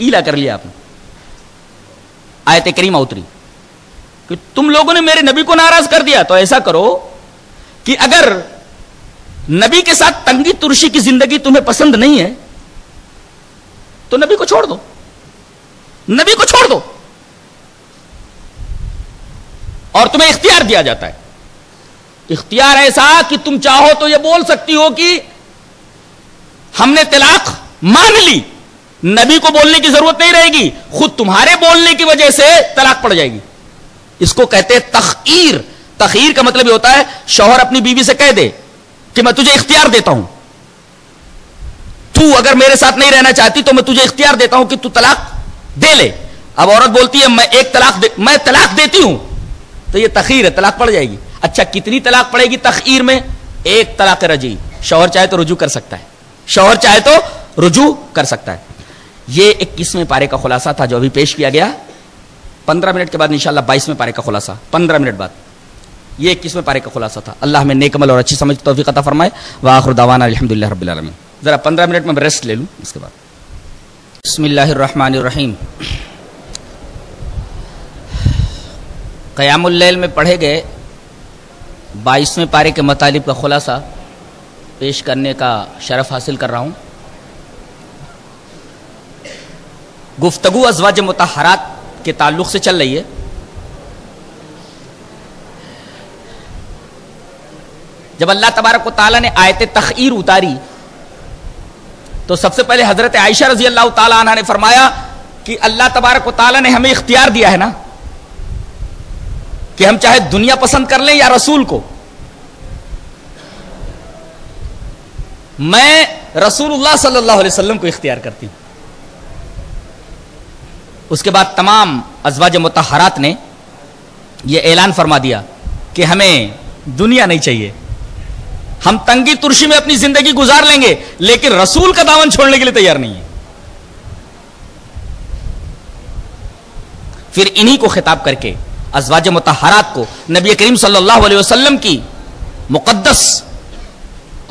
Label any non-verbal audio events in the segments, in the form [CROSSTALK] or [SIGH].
ईला कर लिया आपने। आयत करीमा उतरी। कि तुम लोगों ने मेरे नबी को नाराज़ कर दिया तो ऐसा करो कि अगर नबी के साथ तंगी तुरशी की ज़िंदगी तुम्हें पसंद नहीं है तो नबी को छोड़ दो। नबी को छोड़ दो। और तुम्हें इख्तियार दिया जाता है। इख्तियार ऐसा कि तुम चाहो तो यह बोल सकती हो कि हमने तलाक मान ली नबी को बोलने की ज़रूरत नहीं रहेगी। खुद तुम्हारे बोलने की वजह से तलाक पड़ जाएगी। इसको कहते हैं तखीर। तखीर का मतलब होता है शौहर अपनी बीवी से कह दे कि मैं तुझे इख्तियार देता हूँ। तू अगर मेरे साथ नहीं रहना चाहती तो मैं तुझे इख्तियार देता हूँ कि तू तलाक दे ले। अब औरत बोलती है मैं एक तलाक दे, मैं तलाक देती हूँ। तो यह तखीर है तलाक पड़ जाएगी। अच्छा कितनी तलाक पड़ेगी तखीर में? एक तलाक रज़ी। शौहर चाहे तो रुजू कर सकता है। शौहर चाहे तो रुजू कर सकता है। ये इक्कीसवें पारे का खुलासा था जो अभी पेश किया गया। पंद्रह मिनट के बाद इंशाल्लाह बाईसवें पारे का खुलासा। पंद्रह मिनट बाद। ये इक्कीसवें पारे का खुलासा था। अल्लाह में नेकमल और अच्छी समझ तोफ़ी अता फरमाए। वाखुर दावाना अलहमदिल्ला रबीआलमी ज़रा पंद्रह मिनट में रेस्ट ले लूँ, उसके बाद। बसमीम क़यामुल्लैल में पढ़े गए बाईसवें पारे के मतालिब का खुलासा पेश करने का शरफ हासिल कर रहा हूँ। गुफ्तगु अजवाज मतहरात के ताल्लुक से चल रही है। जब अल्लाह तबारक ताला ने आयत तखीर उतारी तो सबसे पहले हज़रत आयशा रज़ी अल्लाह तला ने फरमाया कि अल्लाह तबारक ताला ने हमें इख्तियार दिया है ना, कि हम चाहे दुनिया पसंद कर लें या रसूल को। मैं रसूलुल्लाह सल्लल्लाहु अलैहि को इख्तियार करती हूँ। उसके बाद तमाम अजवाज मतहरात ने यह ऐलान फरमा दिया कि हमें दुनिया नहीं चाहिए। हम तंगी तुर्शी में अपनी ज़िंदगी गुजार लेंगे, लेकिन रसूल का दामन छोड़ने के लिए तैयार नहीं है। फिर इन्हीं को खिताब करके अजवाज मतहरात को नबी करीम सल्लल्लाहु अलैहि वसल्लम की मुकद्दस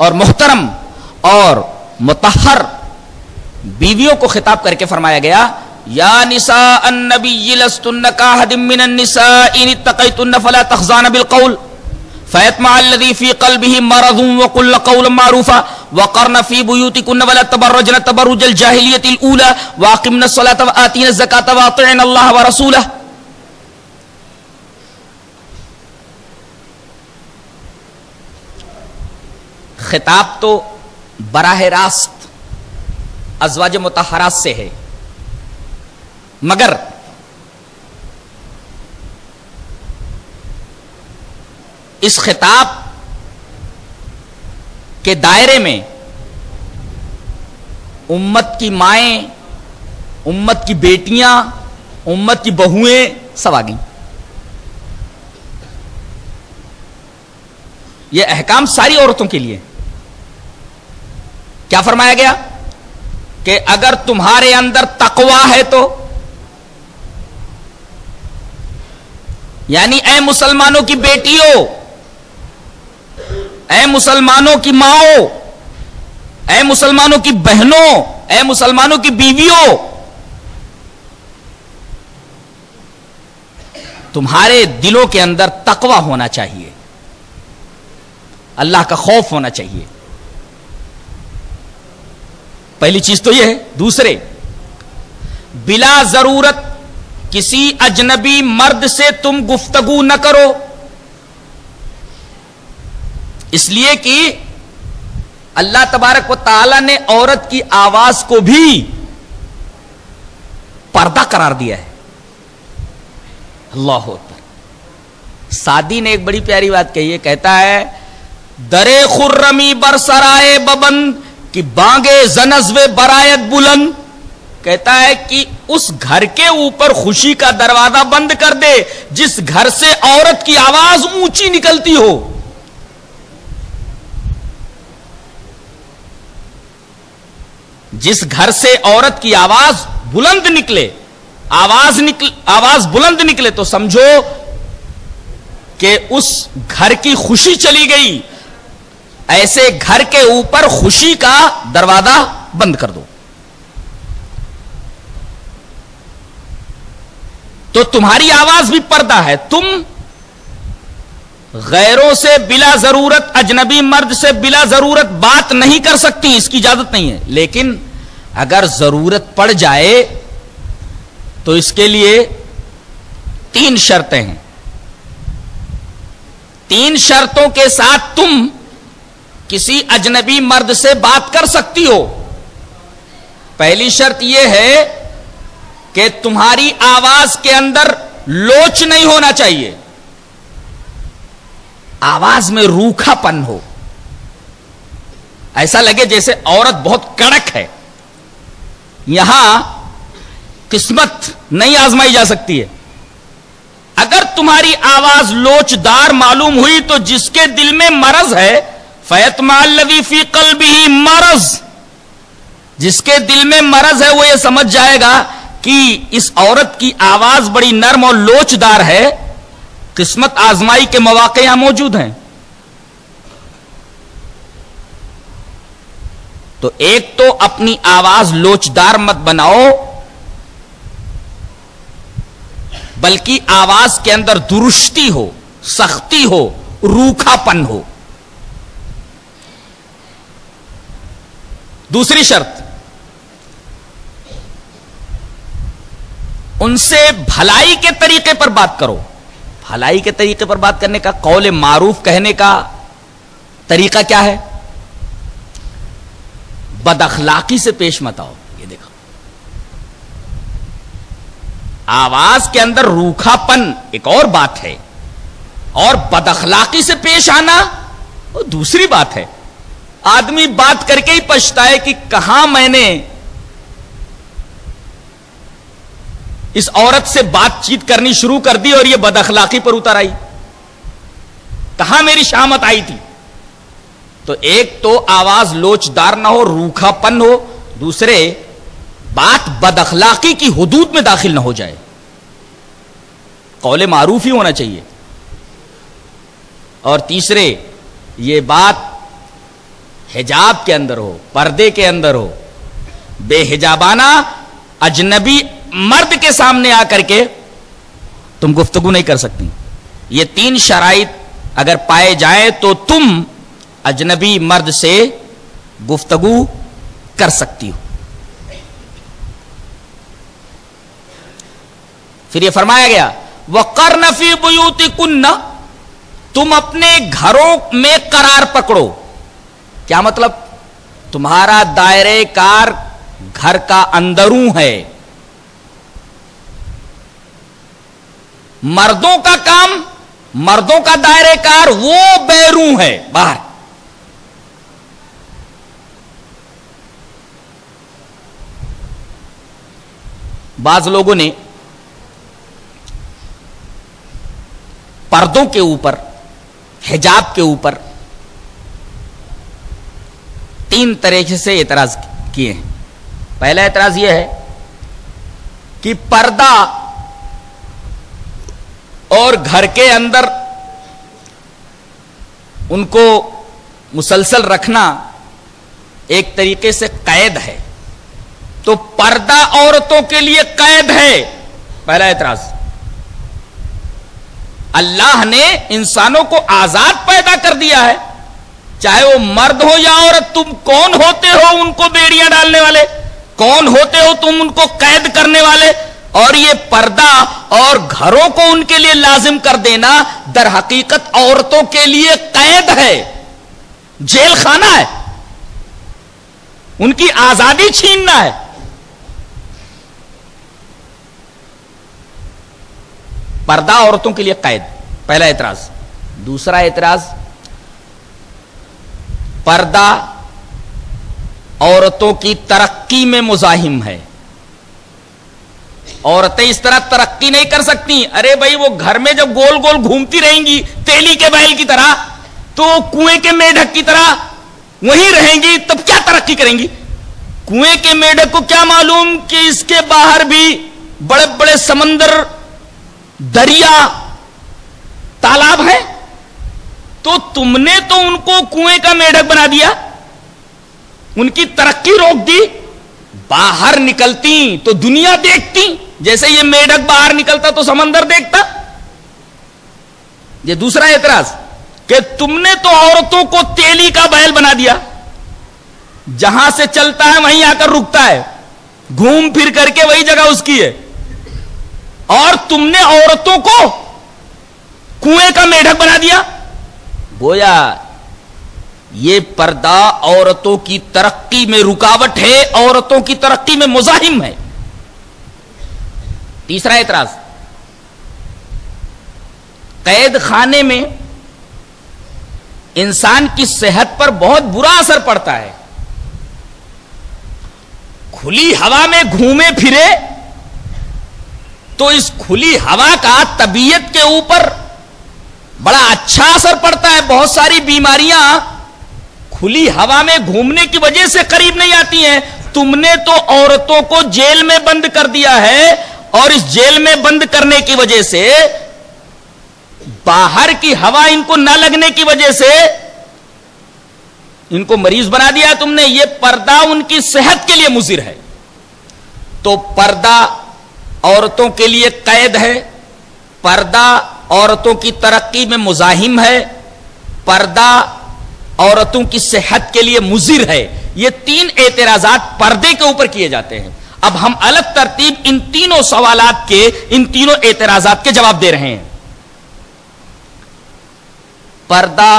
और मोहतरम और मतहर बीवियों को खिताब करके फरमाया गया या निसा अन्नबी का हदिमिन निसा इन तकैतुन्न फला तखजान बिल कौल फ़ैतमाल्लदी फ़ी क़ल्बिही मरज़ुम व कुल्ल क़ौल मारूफ़ा व क़र्न फ़ी बुयूतिकुन्न वला तबर्रजन तबर्रुजल जाहिलियतिल ऊला व अक़िमन अस्सलात व आतीन ज़कात व अतिअन अल्लाह व रसूलह खिताब तो बराह रास्त अजवाज मुतहरात से है मगर इस खिताब के दायरे में उम्मत की माएँ, उम्मत की बेटियाँ, उम्मत की बहुएँ सब आ गई। यह अहकाम सारी औरतों के लिए। क्या फरमाया गया कि अगर तुम्हारे अंदर तकवा है तो यानी ए मुसलमानों की बेटियों ए मुसलमानों की माओ ए मुसलमानों की बहनों ए मुसलमानों की बीवियों, तुम्हारे दिलों के अंदर तकवा होना चाहिए। अल्लाह का खौफ होना चाहिए। पहली चीज़ तो यह है। दूसरे, बिला ज़रूरत किसी अजनबी मर्द से तुम गुफ्तगु न करो। इसलिए कि अल्लाह तबारक व ताला ने औरत की आवाज़ को भी पर्दा करार दिया है। अल्लाह सादी ने एक बड़ी प्यारी बात कही है, कहता है, दरे खुर्रमी बरसराए बबन, कि बांगे जनजवे बरायत बुलंद। कहता है कि उस घर के ऊपर खुशी का दरवाज़ा बंद कर दे, जिस घर से औरत की आवाज़ ऊँची निकलती हो। जिस घर से औरत की आवाज़ बुलंद निकले, आवाज़ निकल, आवाज़ बुलंद निकले तो समझो कि उस घर की खुशी चली गई। ऐसे घर के ऊपर खुशी का दरवाज़ा बंद कर दो। तो तुम्हारी आवाज़ भी पर्दा है। तुम गैरों से बिला ज़रूरत, अजनबी मर्द से बिला ज़रूरत बात नहीं कर सकती, इसकी इजाज़त नहीं है। लेकिन अगर ज़रूरत पड़ जाए तो इसके लिए तीन शर्तें हैं। तीन शर्तों के साथ तुम किसी अजनबी मर्द से बात कर सकती हो। पहली शर्त यह है कि तुम्हारी आवाज़ के अंदर लोच नहीं होना चाहिए। आवाज़ में रूखापन हो। ऐसा लगे जैसे औरत बहुत कड़क है। यहाँ किस्मत नहीं आजमाई जा सकती है। अगर तुम्हारी आवाज़ लोचदार मालूम हुई तो जिसके दिल में मरज है फैतमालवी फ़ी कल भी मरज। जिसके दिल में मरज है वो ये समझ जाएगा कि इस औरत की आवाज़ बड़ी नर्म और लोचदार है, किस्मत आजमाई के मौके यहाँ मौजूद हैं। तो एक तो अपनी आवाज़ लोचदार मत बनाओ, बल्कि आवाज़ के अंदर दुरुस्ती हो, सख्ती हो, रूखापन हो। दूसरी शर्त उनसे भलाई के तरीके पर बात करो। भलाई के तरीके पर बात करने का, कौल मारूफ कहने का तरीका क्या है? बदखलाकी से पेश मत आओ, ये देखो। आवाज़ के अंदर रूखापन एक और बात है, और बदखलाकी से पेश आना वो दूसरी बात है। आदमी बात करके ही पछताए कि कहाँ मैंने इस औरत से बातचीत करनी शुरू कर दी और यह बदअखलाकी पर उतर आई। कहाँ मेरी शामत आई थी? तो एक तो आवाज़ लोचदार ना हो, रूखापन हो, दूसरे, बात बदअखलाकी की हदूद में दाखिल ना हो जाए। कौले मारूफ ही होना चाहिए। और तीसरे, ये बात हिजाब के अंदर हो, पर्दे के अंदर हो। बेहिजाबाना अजनबी मर्द के सामने आकर के तुम गुफ्तगु नहीं कर सकती। ये तीन शराइत अगर पाए जाए तो तुम अजनबी मर्द से गुफ्तगु कर सकती हो। फिर ये फरमाया गया वह नफी बुयूती कुन्ना तुम अपने घरों में करार पकड़ो। क्या मतलब? तुम्हारा दायरे कार घर का अंदरू है। मर्दों का काम, मर्दों का दायरे कार वो बैरू है, बाहर। बाज लोगों ने पर्दों के ऊपर, हिजाब के ऊपर तीन तरीके से एतराज़ किए हैं। पहला एतराज़ यह है कि पर्दा और घर के अंदर उनको मुसलसल रखना एक तरीके से कैद है। तो पर्दा औरतों के लिए कैद है। पहला एतराज़ अल्लाह ने इंसानों को आज़ाद पैदा कर दिया है। चाहे वो मर्द हो या औरत, तुम कौन होते हो उनको बेड़ियाँ डालने वाले? कौन होते हो तुम उनको कैद करने वाले? और ये पर्दा और घरों को उनके लिए लाजिम कर देना दर हकीकत औरतों के लिए कैद है। जेल खाना है। उनकी आज़ादी छीनना है। पर्दा औरतों के लिए कैद। पहला एतराज़। दूसरा एतराज़, पर्दा औरतों की तरक्की में मुजाहिम है। औरतें इस तरह तरक्की नहीं कर सकती। अरे भाई, वो घर में जब गोल गोल घूमती रहेंगी, तेली के बैल की तरह तो कुएँ के मेढक की तरह, वहीं रहेंगी, तब क्या तरक्की करेंगी? कुएँ के मेढक को क्या मालूम कि इसके बाहर भी बड़े बड़े समंदर, दरिया, तालाब है? तो तुमने तो उनको कुएँ का मेढक बना दिया। उनकी तरक्की रोक दी। बाहर निकलती तो दुनिया देखती। जैसे ये मेढक बाहर निकलता तो समंदर देखता। ये दूसरा एतराज़ कि तुमने तो औरतों को तेली का बैल बना दिया। जहाँ से चलता है, वहीं आकर रुकता है। घूम फिर करके वही जगह उसकी है। और तुमने औरतों को कुएँ का मेढक बना दिया। गोया ये पर्दा औरतों की तरक्की में रुकावट है, औरतों की तरक्की में मुजाहिम है। तीसरा एतराज़, कैद खाने में इंसान की सेहत पर बहुत बुरा असर पड़ता है। खुली हवा में घूमे फिरे तो इस खुली हवा का तबीयत के ऊपर बड़ा अच्छा असर पड़ता है। बहुत सारी बीमारियाँ खुली हवा में घूमने की वजह से करीब नहीं आती हैं। तुमने तो औरतों को जेल में बंद कर दिया है और इस जेल में बंद करने की वजह से, बाहर की हवा इनको ना लगने की वजह से, इनको मरीज़ बना दिया तुमने। ये पर्दा उनकी सेहत के लिए मुजिर है। तो पर्दा औरतों के लिए कैद है, पर्दा औरतों की तरक्की में मुजाहिम है, पर्दा औरतों की सेहत के लिए मुजिर है। ये तीन एतराजात पर्दे के ऊपर किए जाते हैं। अब हम अलग तरतीब इन तीनों सवालात के, इन तीनों एतराजात के जवाब दे रहे हैं। पर्दा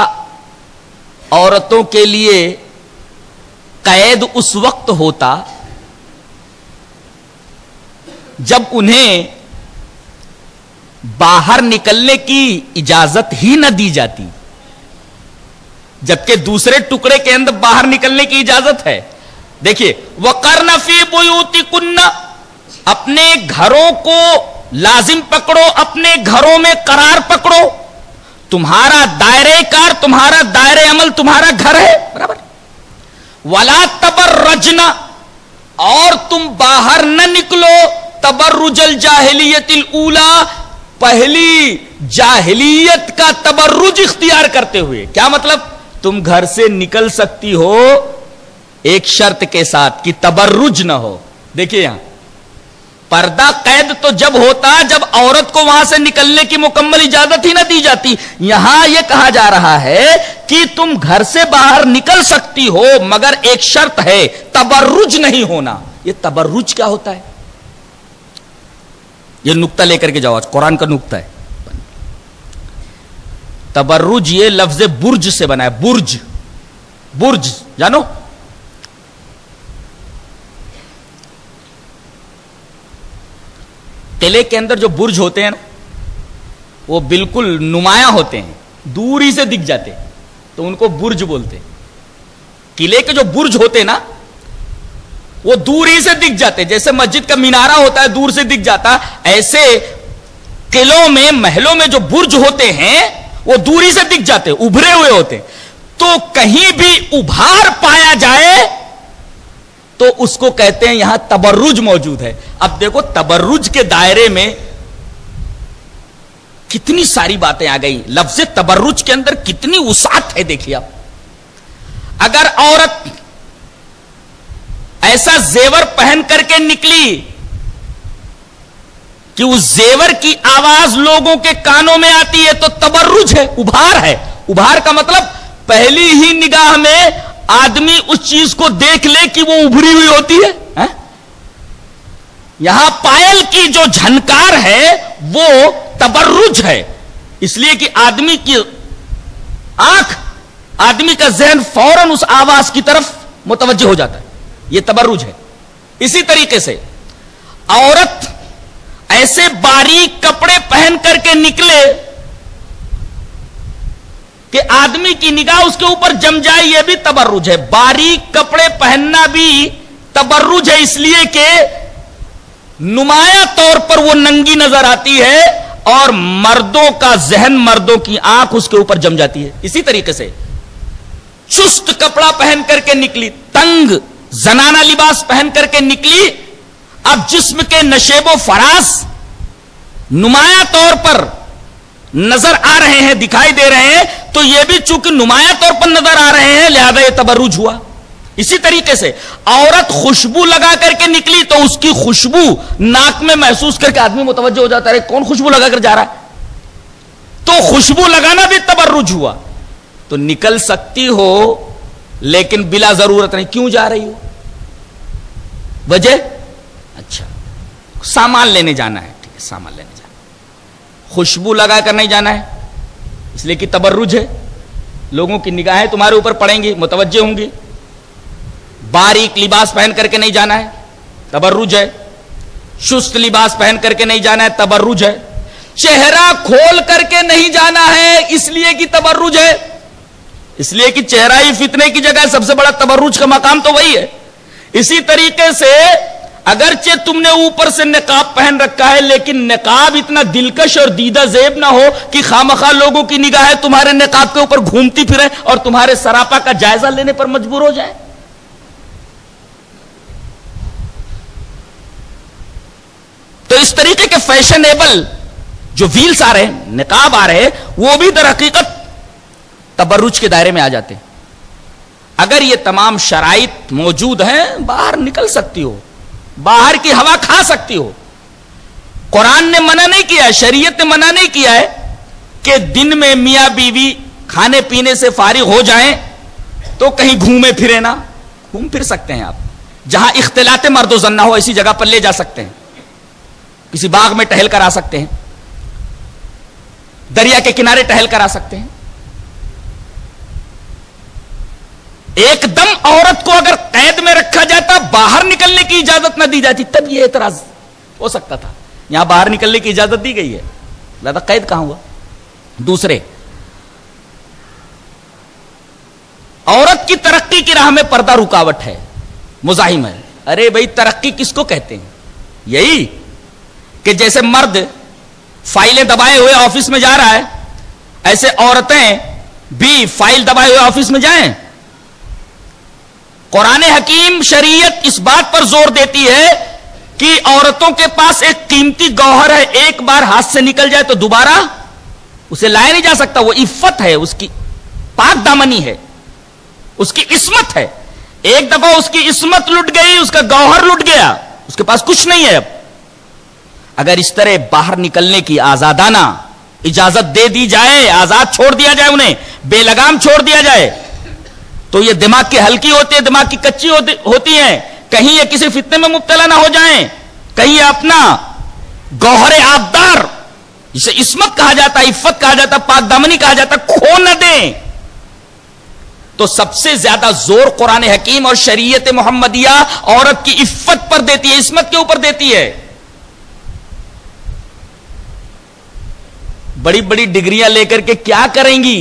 औरतों के लिए कैद उस वक्त होता जब उन्हें बाहर निकलने की इजाज़त ही न दी जाती। जबकि दूसरे टुकड़े के अंदर बाहर निकलने की इजाज़त है। देखिए वकर नफी बुयूती कुन्ना अपने घरों को लाजिम पकड़ो, अपने घरों में करार पकड़ो। तुम्हारा दायरे कार, तुम्हारा दायरे अमल, तुम्हारा घर है, बराबर। वला तबर रजना और तुम बाहर न निकलो। तबर्रुजल जाहिलियतिल ऊला, पहली जाहिलियत का तबर्रुज इख्तियार करते हुए। क्या मतलब? तुम घर से निकल सकती हो एक शर्त के साथ कि तबर्रुज ना हो। देखिए यहाँ। पर्दा कैद तो जब होता, जब औरत को वहाँ से निकलने की मुकम्मल इजाज़त ही ना दी जाती। यहाँ यह कहा जा रहा है कि तुम घर से बाहर निकल सकती हो, मगर एक शर्त है, तबर्रुज नहीं होना। यह तबर्रुज क्या होता है? यह नुक्ता लेकर के जाओ आज, कुरान का नुक्ता है। तबर्रुज ये लफ्ज बुर्ज से बना है, बुर्ज। बुर्ज, जानो। किले के अंदर जो बुर्ज होते हैं ना, वो बिल्कुल नुमाया होते हैं, दूरी से दिख जाते हैं तो उनको बुर्ज बोलते हैं। किले के जो बुर्ज होते हैं ना, वो दूरी से दिख जाते हैं, जैसे मस्जिद का मीनारा होता है, दूर से दिख जाता ऐसे किलों में, महलों में जो बुर्ज होते हैं वो दूरी से दिख जाते, उभरे हुए होते। तो कहीं भी उभार पाया जाए तो उसको कहते हैं यहाँ तबर्रुज मौजूद है। अब देखो, तबर्रुज के दायरे में कितनी सारी बातें आ गई। लफ्ज तबर्रुज के अंदर कितनी उसात है देखिए आप अगर औरत ऐसा जेवर पहन करके निकली कि उस जेवर की आवाज़ लोगों के कानों में आती है तो तबर्रुज है उभार है। उभार का मतलब पहली ही निगाह में आदमी उस चीज़ को देख ले कि वो उभरी हुई होती है, है? यहाँ पायल की जो झनकार है वो तबर्रुज है। इसलिए कि आदमी की आँख आदमी का जहन फ़ौरन उस आवाज़ की तरफ़ मुतवजह हो जाता है। यह तबर्रुज है। इसी तरीके से औरत ऐसे बारीक कपड़े पहन करके निकले कि आदमी की निगाह उसके ऊपर जम जाए यह भी तबर्रुज है। बारीक कपड़े पहनना भी तबर्रुज है, इसलिए कि नुमाया तौर पर वो नंगी नज़र आती है और मर्दों का जहन मर्दों की आँख उसके ऊपर जम जाती है। इसी तरीके से चुस्त कपड़ा पहन करके निकली, तंग, जनाना लिबास पहन करके निकली अब जिस्म के नशेबो फराज नुमाया तौर पर नज़र आ रहे हैं, दिखाई दे रहे हैं तो यह भी चूँकि नुमाया तौर पर नज़र आ रहे हैं, लिहाजा यह तबर्रुज हुआ। इसी तरीके से औरत खुशबू लगा करके निकली तो उसकी खुशबू नाक में महसूस करके आदमी मुतवजह हो जाता है कौन खुशबू लगाकर जा रहा है? तो खुशबू लगाना भी तबर्रुज हुआ। तो निकल सकती हो, लेकिन बिला ज़रूरत नहीं, क्यों जा रही हो? वजह? अच्छा। सामान लेने जाना है, ठीक है, सामान लेने जाना खुशबू लगा कर नहीं जाना है, इसलिए कि तबर्रुज है। लोगों की निगाहें तुम्हारे ऊपर पड़ेंगी मुतवजह होंगी। बारीक लिबास पहन करके नहीं जाना है, तबर्रुज है। सुस्त लिबास पहन करके नहीं जाना है, तबर्रुज है। चेहरा खोल करके नहीं जाना है, इसलिए कि तबर्रुज है। इसलिए कि चेहरा ही फितने की जगह सबसे बड़ा तबर्रुज का मकाम तो वही है। इसी तरीके से अगरचे तुमने ऊपर से नकाब पहन रखा है, लेकिन नकाब इतना दिलकश और दीदा जेब ना हो कि खामखा लोगों की निगाहें तुम्हारे निकाब के ऊपर घूमती फिरे और तुम्हारे सरापा का जायजा लेने पर मजबूर हो जाए। तो इस तरीके के फैशनेबल जो व्हील्स आ रहे हैं, नकाब आ रहे हैं, वो भी दर हकीकत तबर्रुज के दायरे में आ जाते हैं। अगर ये तमाम शराइत मौजूद हैं, बाहर निकल सकती हो। बाहर की हवा खा सकती हो। कुरान ने मना नहीं किया, शरीयत ने मना नहीं किया है कि दिन में मियाँ बीवी खाने पीने से फारिग हो जाएँ तो कहीं घूमे फिरे ना। घूम फिर सकते हैं आप। जहाँ इख्तलाते मर्दोजन्ना हो ऐसी जगह पर ले जा सकते हैं। किसी बाग में टहल कर आ सकते हैं। दरिया के किनारे टहल कर आ सकते हैं। एकदम औरत को अगर कैद में रखा जाता, बाहर निकलने की इजाज़त ना दी जाती, तब यह एतराज़ हो सकता था। यहाँ बाहर निकलने की इजाज़त दी गई है। ज़्यादा कैद कहाँ हुआ? दूसरे, औरत की तरक्की की राह में पर्दा रुकावट है, मुजाहिम है। अरे भाई, तरक्की किसको कहते हैं? यही कि जैसे मर्द फाइलें दबाए हुए ऑफ़िस में जा रहा है, ऐसे औरतें भी फ़ाइल दबाए हुए ऑफ़िस में जाएँ कुरान हकीम शरीयत इस बात पर ज़ोर देती है कि औरतों के पास एक कीमती गौहर है, एक बार हाथ से निकल जाए तो दोबारा उसे लाया नहीं जा सकता। वो इफ्फत है, उसकी पाक दामनी है, उसकी इसमत है। एक दफ़ा उसकी इसमत लुट गई, उसका गौहर लुट गया, उसके पास कुछ नहीं है अब। अगर इस तरह बाहर निकलने की आजादाना इजाज़त दे दी जाए, आज़ाद छोड़ दिया जाए उन्हें, बेलगाम छोड़ दिया जाए तो ये दिमाग की हल्की होती है दिमाग की कच्ची होती, है। कहीं ये किसी फितने में मुबतला ना हो जाए। कहीं अपना गौहरे आबदार जिसे इसमत कहा जाता है इफ्फत कहा जाता है पाकदामनी कहा जाता है खो न दें। तो सबसे ज़्यादा ज़ोर कुरान हकीम और शरीयत मोहम्मदिया औरत की इफ्फत पर देती है इसमत के ऊपर देती है। बड़ी बड़ी डिग्रियाँ लेकर के क्या करेंगी?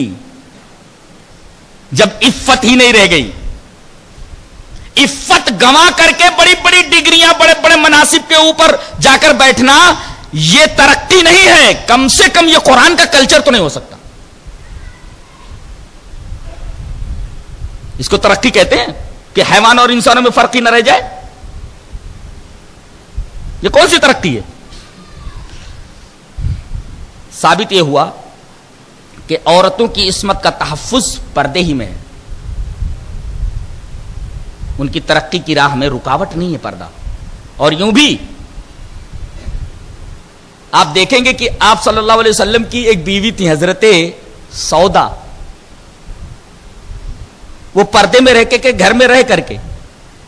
जब इफ्फत ही नहीं रह गई। इफ्फत गंवा करके बड़ी बड़ी डिग्रियाँ, बड़े बड़े मुनासिब के ऊपर जाकर बैठना यह तरक्की नहीं है। कम से कम यह कुरान का कल्चर तो नहीं हो सकता। इसको तरक्की कहते हैं कि हैवान और इंसानों में फ़र्क ही ना रह जाए। यह कौन सी तरक्की है? साबित यह हुआ कि औरतों की इसमत का तहफ़ पर्दे ही में है। उनकी तरक्की की राह में रुकावट नहीं है पर्दा। और यूँ भी आप देखेंगे कि आप सल्लल्लाहु अलैहि वसल्लम की एक बीवी थी, हज़रत सौदा। वो पर्दे में रह के घर में रह करके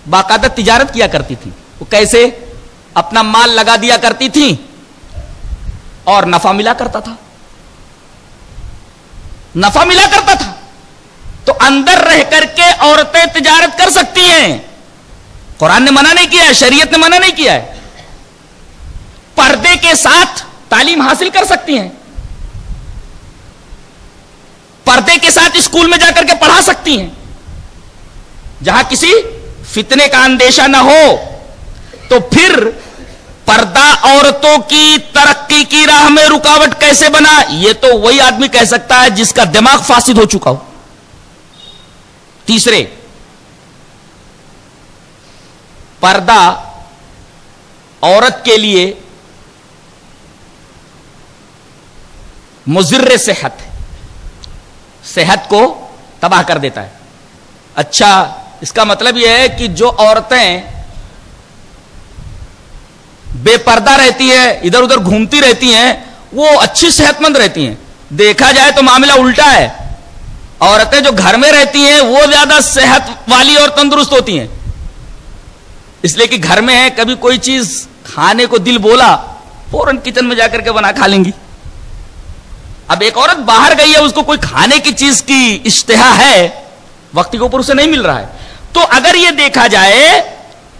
बाकायदा तिजारत किया करती थी। वो कैसे? अपना माल लगा दिया करती थी और नफा मिला करता था। नफा मिला करता था। तो अंदर रह करके औरतें तिजारत कर सकती हैं। कुरान ने मना नहीं किया है शरीयत ने मना नहीं किया है। पर्दे के साथ तालीम हासिल कर सकती हैं। पर्दे के साथ स्कूल में जाकर के पढ़ा सकती हैं। जहाँ किसी फितने का अंदेशा ना हो तो फिर पर्दा औरतों की तरक्की की राह में रुकावट कैसे बना? यह तो वही आदमी कह सकता है जिसका दिमाग फासिद हो चुका हो। तीसरे, पर्दा औरत के लिए मुजर्र सेहत है। सेहत को तबाह कर देता है। अच्छा इसका मतलब यह है कि जो औरतें बेपर्दा रहती है इधर उधर घूमती रहती हैं, वो अच्छी सेहतमंद रहती हैं। देखा जाए तो मामला उल्टा है। औरतें जो घर में रहती हैं, वो ज़्यादा सेहत वाली और तंदुरुस्त होती हैं। इसलिए कि घर में है, कभी कोई चीज़ खाने को दिल बोला, फ़ौरन किचन में जाकर के बना खा लेंगी। अब एक औरत बाहर गई है, उसको कोई खाने की चीज़ की इश्तेहा है, वक्त के ऊपर उसे नहीं मिल रहा है। तो अगर यह देखा जाए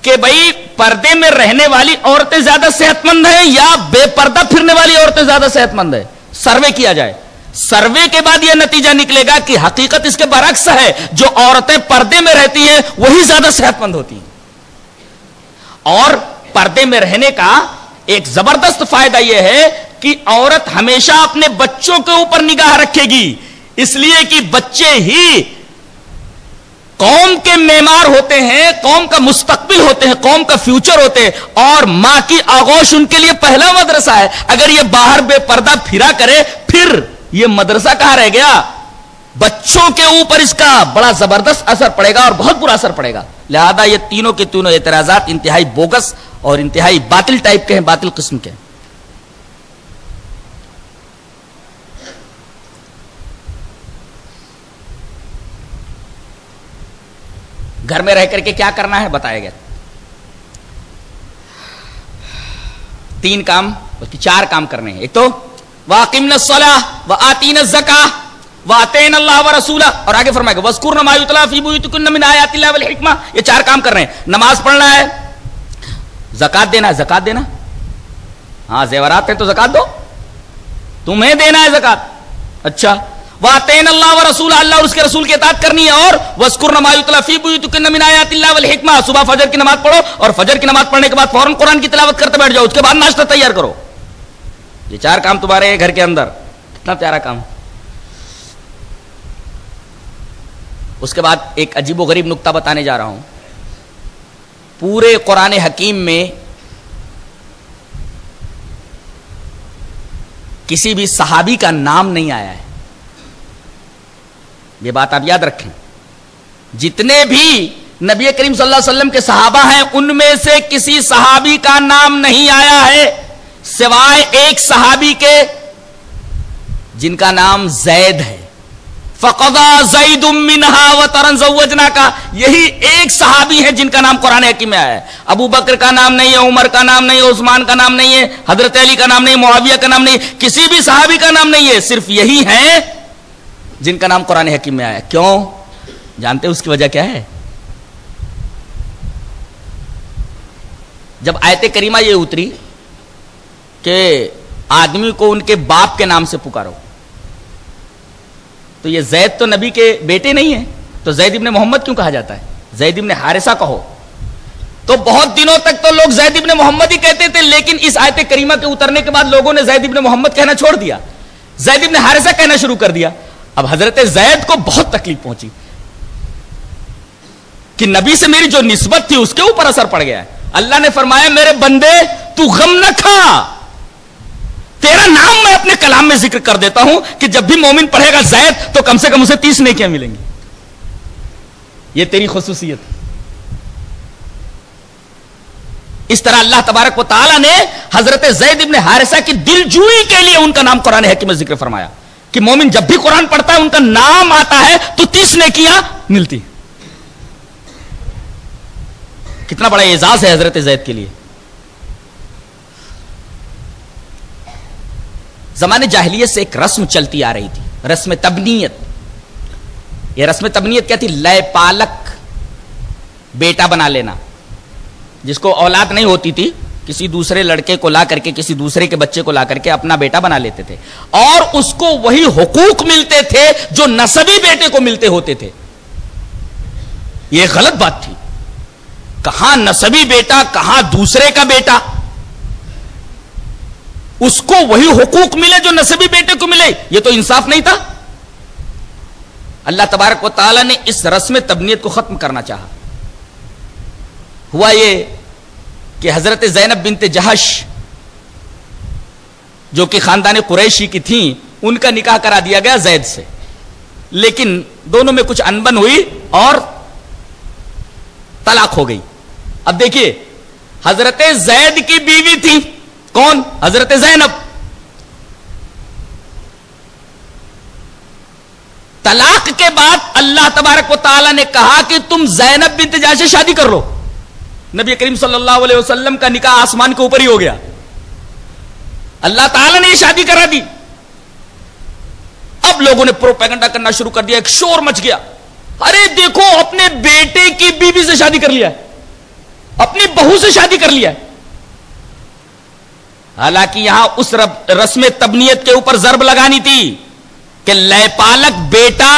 कि भाई, पर्दे में रहने वाली औरतें ज़्यादा सेहतमंद हैं या बेपर्दा फिरने वाली औरतें ज़्यादा सेहतमंद है? सर्वे किया जाए। सर्वे के बाद यह नतीजा निकलेगा कि हकीकत इसके बरक्स है, जो औरतें पर्दे में रहती हैं, वही ज़्यादा सेहतमंद होती हैं। और पर्दे में रहने का एक ज़बरदस्त फ़ायदा यह है कि औरत हमेशा अपने बच्चों के ऊपर निगाह रखेगी। इसलिए कि बच्चे ही कौम के मेमार होते हैं, कौम का मुस्तकबिल होते हैं, कौम का फ्यूचर होते हैं, और माँ की आगोश उनके लिए पहला मदरसा है। अगर यह बाहर बेपर्दा फिरा करे, फिर यह मदरसा कहाँ रह गया? बच्चों के ऊपर इसका बड़ा ज़बरदस्त असर पड़ेगा और बहुत बुरा असर पड़ेगा। लिहाजा ये तीनों के तीनों एतराजात इंतहाई बोगस और इंतहाई बातिल टाइप के हैं, बातिल किस्म के। घर में रह करके क्या करना है? बताया गया। तीन काम उसकी चार काम करने हैं। एक तो वाकिम सलाह, व आतीन जका वातेन अल्लाह व रसूला। और आगे फरमाएगा वस्कुर हिकमा। ये चार काम कर रहे हैं। नमाज़ पढ़ना है। जकात देना है, जकात देना। हाँ जेवरात है तो जकात दो। तुम्हें देना है जकात। अच्छा वातेन रसूल अल्लाह उसके रसूल की करनी है और वस्कुर नमायुतला फ़ी बुयुतकुन मिन आयातिल्लाह वल हिकमा सुबह फजर की नमाज़ पढ़ो और फजर की नमाज़ पढ़ने के बाद फ़ौरन कुरान की तिलावत करते बैठ जाओ उसके बाद नाश्ता तैयार करो ये चार काम तुम्हारे घर के अंदर कितना प्यारा काम उसके बाद एक अजीब गरीब नुकता बताने जा रहा हूँ पूरे कुरान हकीम में किसी भी सहाबी का नाम नहीं आया है ये बात आप याद रखें। जितने भी नबी करीम सल्लल्लाहु अलैहि वसल्लम के सहाबा हैं, उनमें से किसी सहाबी का नाम नहीं आया है, सिवाय एक सहाबी के, जिनका नाम जैद है। फकदा जईद मिनहा व तरन जवजना का यही एक सहाबी है जिनका नाम कुरान हकीम में आया है। अबू बकर का नाम नहीं है, उमर का नाम नहीं है, उस्मान का नाम नहीं है, हज़रत अली का नाम नहीं, मुआविया का नाम नहीं, किसी भी सहाबी का नाम नहीं है, सिर्फ़ यही है जिनका नाम कुरान हकीम में आया। क्यों? जानते उसकी वजह क्या है? जब आयत करीमा ये उतरी कि आदमी को उनके बाप के नाम से पुकारो। तो ये जैद तो नबी के बेटे नहीं है तो जैद इब्ने मोहम्मद क्यों कहा जाता है? जैद इब्ने हारिसा कहो। तो बहुत दिनों तक तो लोग जैद इब्ने मोहम्मद ही कहते थे, लेकिन इस आयत करीमा के उतरने के बाद लोगों ने जैद इब्ने मोहम्मद कहना छोड़ दिया। जैद इब्ने हारिसा कहना शुरू कर दिया। अब हज़रत जैद को बहुत तकलीफ़ पहुँची कि नबी से मेरी जो निस्बत थी उसके ऊपर असर पड़ गया है। अल्लाह ने फरमाया, मेरे बंदे, तू गम न खा। तेरा नाम मैं अपने कलाम में ज़िक्र कर देता हूँ कि जब भी मोमिन पढ़ेगा जैद तो कम से कम उसे तीस नेकियाँ मिलेंगी। ये तेरी खसूसियत। इस तरह अल्लाह तबारक ने हज़रत जैद इब्ने हारिसा की दिलजुई के लिए उनका नाम कुरान हकीम में ज़िक्र फरमाया। कि मोमिन जब भी कुरान पढ़ता है, उनका नाम आता है तो तीस नेकियाँ मिलती कितना बड़ा एजाज है हज़रत जैद के लिए। जमाने जाहिलियत से एक रस्म चलती आ रही थी, रस्म तबनीयत। यह रस्म तबनीयत क्या थी? लय पालक बेटा बना लेना, जिसको औलाद नहीं होती थी किसी दूसरे लड़के को ला करके, किसी दूसरे के बच्चे को ला करके अपना बेटा बना लेते थे। और उसको वही हुकूक मिलते थे जो नसबी बेटे को मिलते होते थे। यह गलत बात थी। कहाँ नसबी बेटा, कहाँ दूसरे का बेटा? उसको वही हुकूक मिले जो नसबी बेटे को मिले। यह तो इंसाफ नहीं था। अल्लाह तबारक व ताला ने इस रस्म तबनीत को खत्म करना चाहा। हुआ यह कि हज़रत जैनब बिनते जहश, जो कि खानदान कुरैशी की थी, उनका निकाह करा दिया गया जैद से। लेकिन दोनों में कुछ अनबन हुई और तलाक हो गई। अब देखिए, हज़रत जैद की बीवी थी। कौन? हज़रत जैनब। तलाक के बाद अल्लाह तबारक ने कहा कि तुम जैनब बिन जा से शादी कर लो। नबी करीम सल्लल्लाहु अलैहि वसल्लम का निकाह आसमान के ऊपर ही हो गया। अल्लाह ताला ने शादी करा दी। अब लोगों ने प्रोपेगंडा करना शुरू कर दिया, एक शोर मच गया। अरे देखो, अपने बेटे की बीवी से शादी कर लिया अपनी बहू से शादी कर लिया हालाँकि यहाँ उस रस्म तबनीयत के ऊपर जरब लगानी थी। कि लयपालक बेटा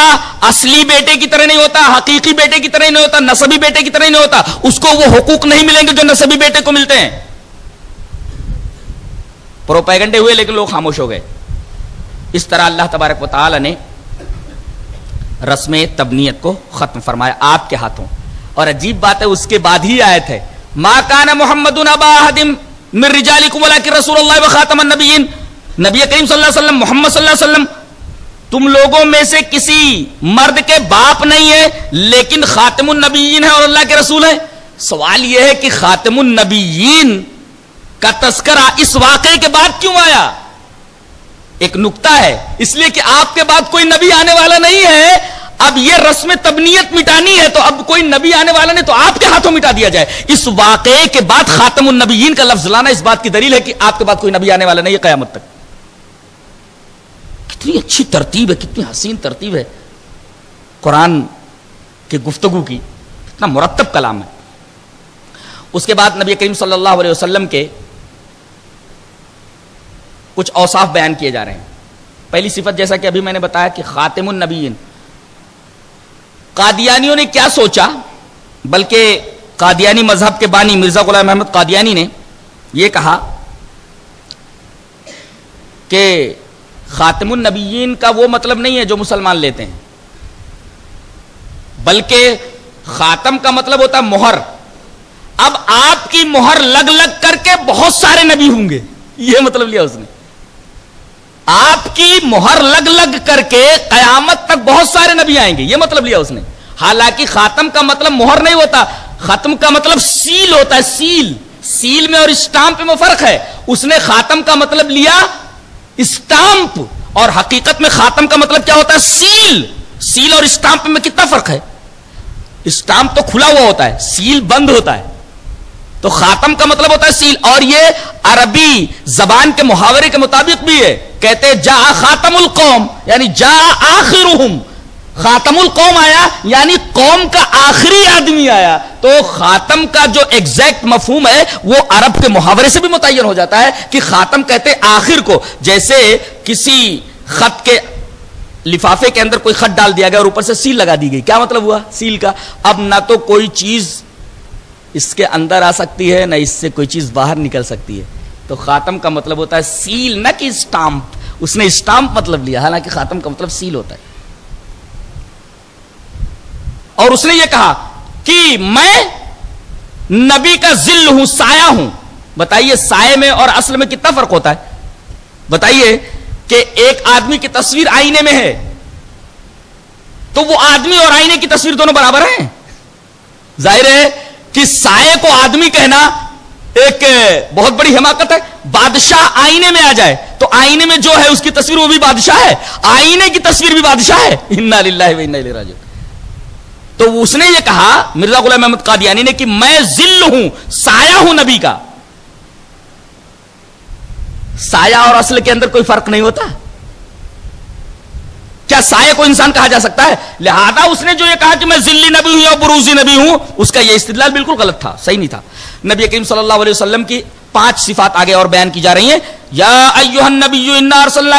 असली बेटे की तरह नहीं होता, हकीकी बेटे की तरह नहीं होता, नसबी बेटे की तरह नहीं होता, उसको वो हुकूक नहीं मिलेंगे जो नसबी बेटे को मिलते हैं। प्रोपैगंडे हुए लेकिन लोग खामोश हो गए। इस तरह अल्लाह तबारक वाल ने रस्म तबनीयत को खत्म फरमाया आपके हाथों। और अजीब बात है, उसके बाद ही आयत है मा काना मोहम्मद रसूल नबीन। नबी करीम सल्लल्लाहु मोहम्मद सल्लल्लाहु तुम लोगों में से किसी मर्द के बाप नहीं है, लेकिन खातमुन नबीन है और अल्लाह के रसूल है। सवाल यह है कि खातमुन नबीन का तस्करा इस वाकये के बाद क्यों आया? एक नुकता है, इसलिए कि आपके बाद कोई नबी आने वाला नहीं है। अब यह रस्म तबनीयत मिटानी है तो अब कोई नबी आने वाला नहीं तो आपके हाथों मिटा दिया जाए। इस वाकये के बाद खातमुन नबीन का लफ्ज लाना इस बात की दलील है कि आपके बाद कोई नबी आने वाला नहीं है, कयामत तक। कितनी अच्छी तरतीब है, कितनी हसीन तरतीब है। कुरान की गुफ्तगु की कितना मुरतब कलाम है। उसके बाद नबी करीम सल्लल्लाहु अलैहि वसल्लम के कुछ औसाफ बयान किए जा रहे हैं। पहली सिफत जैसा कि अभी मैंने बताया कि खातिमुन नबीन, कादियानियों ने क्या सोचा? बल्कि कादियानी मज़हब के बानी मिर्ज़ा गुलाम अहमद कादियानी ने यह कहा कि खातमुन नबीन का वो मतलब नहीं है जो मुसलमान लेते हैं। बल्कि खातम का मतलब होता है मोहर। अब आपकी मोहर लग लग करके बहुत सारे नबी होंगे। यह मतलब लिया उसने। आपकी मोहर लग लग करके कयामत तक बहुत सारे नबी आएँगे। यह मतलब लिया उसने। हालाँकि खातम का मतलब मोहर नहीं होता। खत्म का मतलब सील होता है, सील। सील में और स्टाम्प में फ़र्क है। उसने खातम का मतलब लिया स्टाम्प और हकीकत में खातम का मतलब क्या होता है? सील। सील और स्टाम्प में कितना फ़र्क है? स्टाम्प तो खुला हुआ होता है, सील बंद होता है। तो खातम का मतलब होता है सील। और ये अरबी जबान के मुहावरे के मुताबिक भी है। कहते जा खातमुल कौम यानी जा आखिर खातमुल कौम आया, यानी कौम का आखिरी आदमी आया। तो खातम का जो एग्जैक्ट मफहूम है, वो अरब के मुहावरे से भी मुतयन हो जाता है कि खातम कहते आखिर को। जैसे किसी खत के लिफाफे के अंदर कोई खत डाल दिया गया और ऊपर से सील लगा दी गई। क्या मतलब हुआ? सील का। अब ना तो कोई चीज़ इसके अंदर आ सकती है, ना इससे कोई चीज़ बाहर निकल सकती है। तो खातम का मतलब होता है सील न कि स्टाम्प उसने स्टाम्प मतलब लिया। हालाँकि खातम का मतलब सील होता है। और उसने यह कहा कि मैं नबी का जिल हूँ, साया हूँ। बताइए साय में और असल में कितना फ़र्क होता है? बताइए कि एक आदमी की तस्वीर आईने में है तो वो आदमी और आईने की तस्वीर दोनों बराबर हैं। ज़ाहिर है कि साय को आदमी कहना एक, बहुत बड़ी हिमाकत है। बादशाह आईने में आ जाए तो आईने में जो है उसकी तस्वीर, वो भी बादशाह है। आईने की तस्वीर भी बादशाह है। इन्ना इलैहि राजिऊन। तो उसने ये कहा, मिर्ज़ा गुलाम अहमद कादियानी ने कि मैं जिल हूँ, साया हूँ नबी का। साया और असल के अंदर कोई फ़र्क नहीं होता। क्या साया को इंसान कहा जा सकता है? लिहाजा उसने जो ये कहा कि मैं जिल्ली नबी हूँ या बुरूजी नबी हूँ, उसका यह इस्तेदलाल बिल्कुल गलत था, सही नहीं था। नबी करीम सल्लल्लाहु अलैहि वसल्लम की पाँच सिफात आगे और बयान की जा रही हैं। या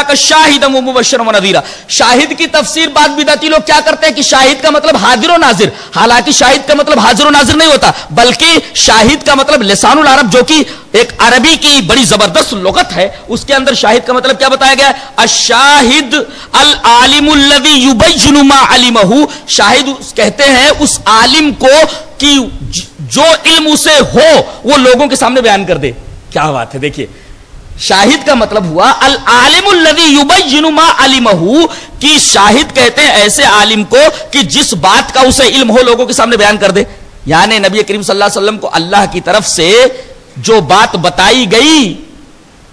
का शाहिद मुबशर नदीरा। शाहिद की तफसीर बाद बिदाती लोग क्या करते हैं कि शाहिद का मतलब हाजिर नाजिर। हालाँकि शाहिद का मतलब हाजिर नाजिर नहीं होता, बल्कि शाहिद का मतलब लसानुल अरब, जो कि एक अरबी की बड़ी ज़बरदस्त लगत है, उसके अंदर शाहिद का मतलब क्या बताया गया? अशाहिद अल आलिमुल्लदी युबैनुमा अलिमहू। शाहिद कहते हैं, उस आलिम को कि जो इल्म उसे हो, वो लोगों के सामने बयान कर दे। क्या बात है? देखिए, शाहिद का मतलब हुआ अल आलिमुल्लदी युबैनुमा अलिमहू कि शाहिद कहते हैं ऐसे आलिम को कि जिस बात का उसे इल्म हो, लोगों के सामने बयान कर दे। यानी नबी करीम सल्लल्लाहु अलैहि वसल्लम को अल्लाह की तरफ़ से जो बात बताई गई,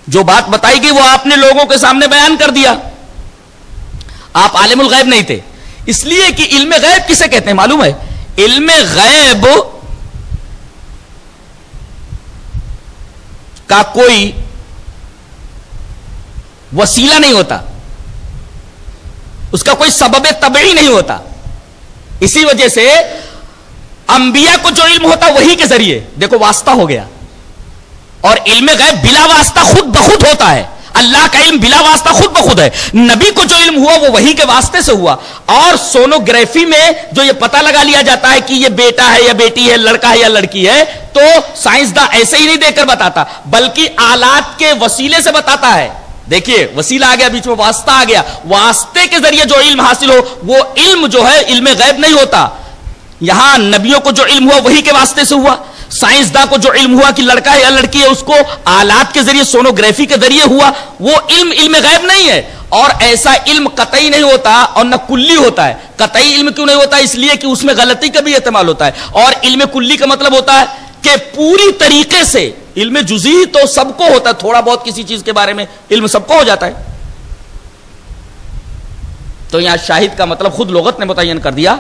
जो बात बताई गई, वो आपने लोगों के सामने बयान कर दिया। आप आलिमुल गैब नहीं थे। इसलिए कि इल्म गैब किसे कहते हैं? मालूम है? इल्म गैब का कोई वसीला नहीं होता। उसका कोई सबब तबड़ी नहीं होता। इसी वजह से अंबिया को जो इल्म होता वही के ज़रिए, देखो वास्ता हो गया। और इल्म गए बिला वास्ता खुद बखुद होता है। अल्लाह का इल्म बिला वास्ता खुद ब खुद है। नबी को जो इल्म हुआ, वो वही के वास्ते से हुआ। और सोनोग्राफी में जो ये पता लगा लिया जाता है कि ये बेटा है या बेटी है, लड़का है या लड़की है तो साइंसदा ऐसे ही नहीं देकर बताता, बल्कि आलात के वसीले से बताता है। देखिए, वसीला आ गया, बीच में वास्ता आ गया। वास्ते के ज़रिए जो इल्म हासिल हो, वो इल्म जो है, इल्म गैब नहीं होता। यहाँ नबियों को जो इल्म हुआ, वही के वास्ते से हुआ। साइंसदा को जो इल्म हुआ कि लड़का है या लड़की है उसको आलात के ज़रिए सोनोग्राफी के ज़रिए हुआ वो इल्म इल्म गैब नहीं है और ऐसा इल्म कतई नहीं होता और न कुल्ली होता है कतई इल्म क्यों नहीं होता इसलिए कि उसमें गलती का भी इस्तेमाल होता है और इल्म कुल्ली का मतलब होता है कि पूरी तरीके से इल्म जुजी तो सबको होता है थोड़ा बहुत किसी चीज़ के बारे में इल्म सबको हो जाता है तो यहाँ शाहिद का मतलब खुद लोगत ने मुतयन कर दिया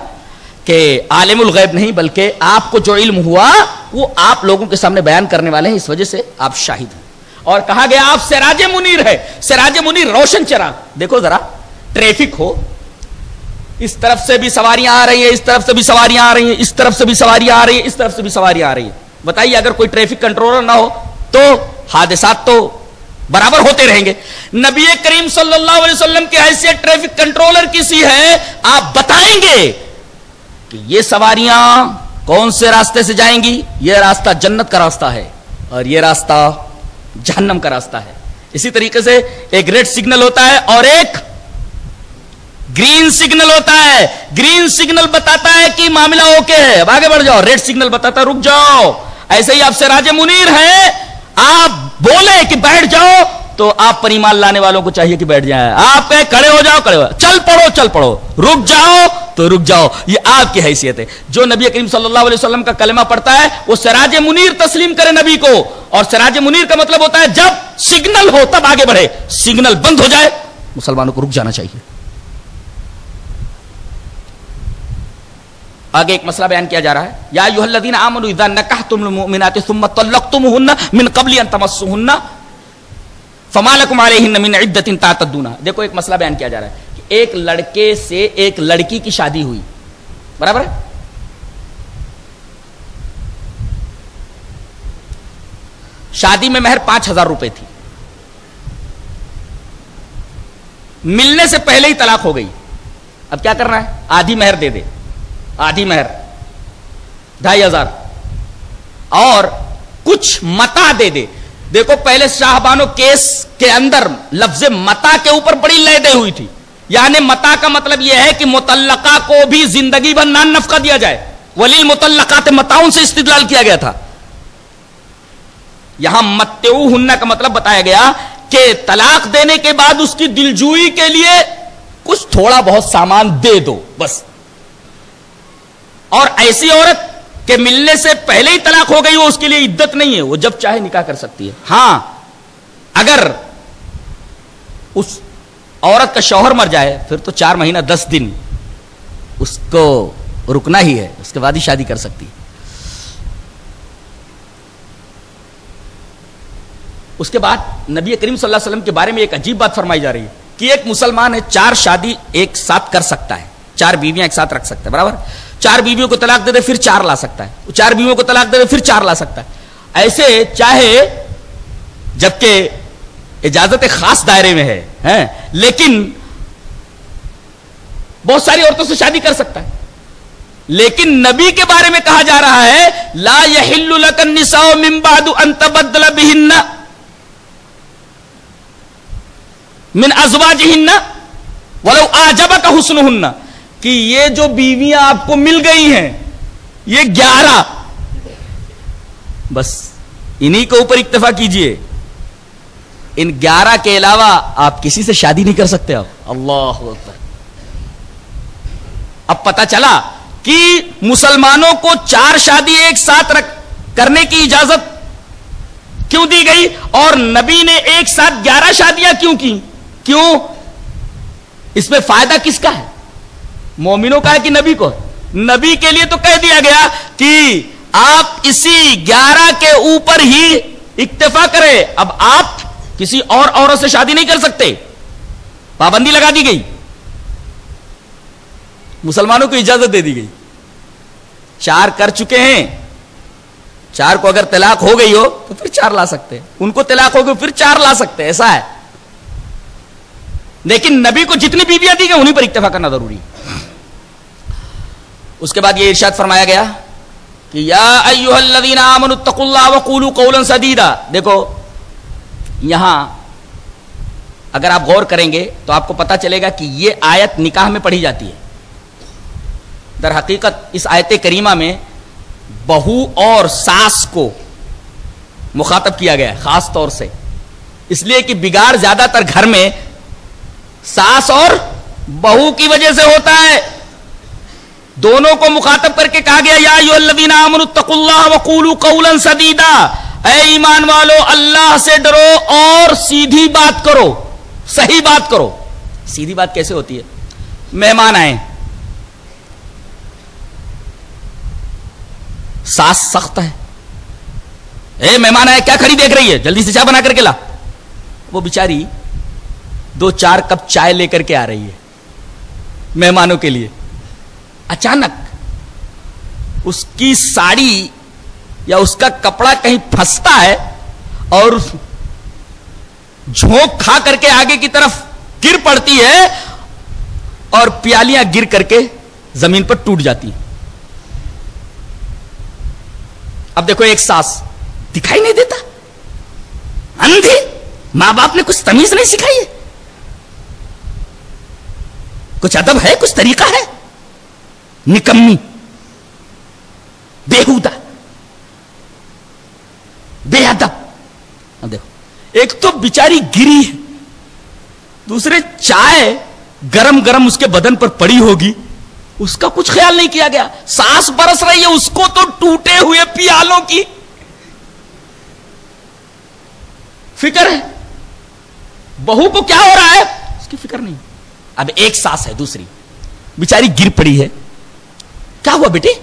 कि आलिमुल गैब नहीं, बल्कि आपको जो इल्म हुआ, वो आप लोगों के सामने बयान करने वाले हैं। इस वजह से आप शाहिद हैं। और कहा गया, आप सिराज मुनीर है। सिराज मुनीर, रोशन चराग। देखो जरा, ट्रैफ़िक हो, इस तरफ़ से भी सवारियाँ आ रही है, इस तरफ़ से भी सवारियाँ आ रही है, इस तरफ़ से भी सवारियाँ आ रही है, इस तरफ़ से भी सवारियाँ आ रही है। बताइए, अगर कोई ट्रैफ़िक कंट्रोलर ना हो तो हादसा तो बराबर होते रहेंगे। नबी करीम सल्लल्लाहु अलैहि वसल्लम की हैसियत ट्रैफ़िक कंट्रोलर किसी है, आप बताएँगे कि ये सवारियाँ कौन से रास्ते से जाएँगी? ये रास्ता जन्नत का रास्ता है और ये रास्ता जहन्नम का रास्ता है। इसी तरीके से एक रेड सिग्नल होता है और एक ग्रीन सिग्नल होता है। ग्रीन सिग्नल बताता है कि मामला ओके है। अब आगे बढ़ जाओ। रेड सिग्नल बताता है, रुक जाओ। ऐसे ही आपसे राजे मुनीर है। आप बोले कि बैठ जाओ तो आप पर ईमान लाने वालों को चाहिए कि बैठ जाए। आप कहे, खड़े हो जाओ, खड़े हो चल पड़ो चल पड़ो। रुक जाओ तो रुक जाओ। ये आपकी हैसियत है। जो नबी करीम सल्लल्लाहु अलैहि वसल्लम का कलमा पढ़ता है, वो सराज मुनीर तस्लीम करे नबी को। और सराज मुनीर का मतलब होता है, जब सिग्नल हो, तब आगे बढ़े। सिग्नल बंद हो जाए, मुसलमानों को रुक जाना चाहिए। आगे एक मसला बयान किया जा रहा है। या युहल्लदीन आमनु नकाह तुम मुमिनात सुम्मा तल्लक्तुमुहुन्ना मिन क़ब्ल अन तमस्सुहुन्ना फमालकुम अलैहिन मिन इद्दतिन तातदूना देखो एक मसला बयान किया जा रहा है। एक लड़के से एक लड़की की शादी हुई। बराबर है? शादी में महर पाँच हज़ार रुपए थी। मिलने से पहले ही तलाक हो गई। अब क्या करना है? आधी महर दे दे। आधी महर। ढाई हज़ार। और कुछ मता दे दे। देखो, पहले शाहबानो केस के अंदर लफ्ज मता के ऊपर बड़ी लहदे हुई थी। यानी मता का मतलब यह है कि मुतलका को भी ज़िंदगी भर नान नफका दिया जाए। वली मुतलकात मताउन से इस्तेदलाल किया गया था। यहाँ मत्तेऊ हुन्ना का मतलब बताया गया कि तलाक देने के बाद उसकी दिलजुई के लिए कुछ थोड़ा बहुत सामान दे दो, बस। और ऐसी औरत के मिलने से पहले ही तलाक हो गई, वो उसके लिए इद्दत नहीं है, वो जब चाहे निकाह कर सकती है। हाँ, अगर उस औरत का शौहर मर जाए, फिर तो चार महीना, दस दिन, उसको रुकना ही है, उसके बाद ही शादी कर सकती है। उसके बाद नबी करीम सल्लल्लाहु अलैहि वसल्लम के बारे में एक अजीब बात फरमाई जा रही है कि एक मुसलमान है, चार शादी एक साथ कर सकता है, चार बीवियाँ एक साथ रख सकता है, बराबर? चार बीवियों को तलाक दे दे, फिर चार ला सकता है। चार बीवियों को तलाक दे दे, फिर चार ला सकता है। ऐसे चाहे जबकि इजाज़त एक खास दायरे में है, है? लेकिन बहुत सारी औरतों से शादी कर सकता है। लेकिन नबी के बारे में कहा जा रहा है ला यहिल्लुलकन्निसाओ मिम्बादु अंतबद्दल बिहिन्ना मिन अजवाजहिन्ना वलो आजबा का हुस्न हुन्ना कि ये जो बीवियाँ आपको मिल गई हैं ये ग्यारह। बस इन्हीं के ऊपर इक्तफा कीजिए। इन ग्यारह के अलावा आप किसी से शादी नहीं कर सकते आप अल्लाह अब पता चला कि मुसलमानों को चार शादी एक साथ रख करने की इजाज़त क्यों दी गई? और नबी ने एक साथ ग्यारह शादियाँ क्यों की? क्यों? इसमें फ़ायदा किसका है? मोमिनों का है कि नबी को? नबी के लिए तो कह दिया गया कि आप इसी ग्यारह के ऊपर ही इक्तफा करें। अब आप किसी और औरत से शादी नहीं कर सकते। पाबंदी लगा दी गई। मुसलमानों को इजाज़त दे दी गई। चार कर चुके हैं। चार को अगर तलाक हो गई हो तो फिर चार ला सकते हैं। उनको तलाक हो गई, फिर चार ला सकते हैं। ऐसा है। लेकिन नबी को जितनी बीबियाँ दी गई, उन्हीं पर इक्तफा करना ज़रूरी उसके बाद ये इर्शाद फरमाया गया कि या अयुहल्लदीन आमनुत्तकुल्लाह वकूलू कौलन सदीदा। देखो यहाँ अगर आप गौर करेंगे तो आपको पता चलेगा कि यह आयत निकाह में पढ़ी जाती है। दर हकीकत, इस आयत करीमा में बहू और सास को मुखातब किया गया है, खास तौर से। इसलिए कि बिगाड़ ज़्यादातर घर में सास और बहू की वजह से होता है। दोनों को मुखातब करके कहा गया, या ए ईमान वालो, अल्लाह से डरो और सीधी बात करो, सही बात करो। सीधी बात कैसे होती है? मेहमान आए। सास सख्त है। ए, मेहमान आए, क्या खड़ी देख रही है? जल्दी से चाय बना करके ला। वो बिचारी दो चार कप चाय लेकर के आ रही है, मेहमानों के लिए। अचानक उसकी साड़ी या उसका कपड़ा कहीं फंसता है और झोंक खा करके आगे की तरफ़ गिर पड़ती है और प्यालियाँ गिर करके ज़मीन पर टूट जाती अब देखो, एक सास दिखाई नहीं देता। अंधे माँ बाप ने कुछ तमीज नहीं सिखाई है। कुछ अदब है, कुछ तरीका है। निकम्मी, बेहुदा। बेअदब। अब देखो, एक तो बिचारी गिरी है, दूसरे चाय गरम गरम उसके बदन पर पड़ी होगी, उसका कुछ ख्याल नहीं किया गया। सांस बरस रही है, उसको तो टूटे हुए पियालों की फ़िक्र है। बहू को क्या हो रहा है? उसकी फ़िक्र नहीं। अब एक सांस है, दूसरी। बिचारी गिर पड़ी है। क्या हुआ बेटे?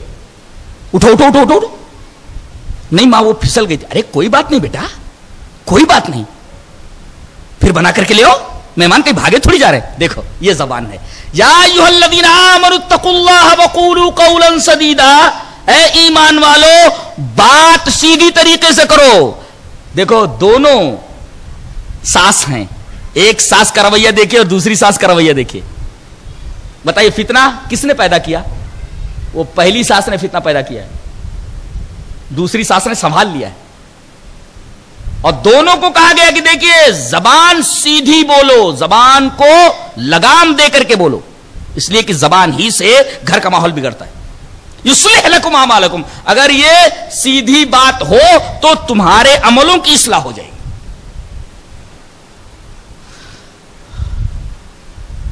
उठो उठो उठो उठो उठो। नहीं, माँ वो फिसल गई अरे, कोई बात नहीं बेटा, कोई बात नहीं। फिर बना करके ले मेहमान कहीं भागे थोड़ी जा रहे देखो, ये जबान है। ईमान वालो, बात सीधी तरीके से करो। देखो, दोनों सास हैं। एक सास का रवैया देखिए और दूसरी सास का रवैया देखिए। बताइए, फितना किसने पैदा किया? वो पहली सास ने फितना पैदा किया है। दूसरी सास ने संभाल लिया है। और दोनों को कहा गया कि देखिए, जबान सीधी बोलो, जबान को लगाम दे करके बोलो। इसलिए कि जबान ही से घर का माहौल बिगड़ता है। युसलकुम आमालकुम, अगर ये सीधी बात हो तो तुम्हारे अमलों की इसलाह हो जाएगी।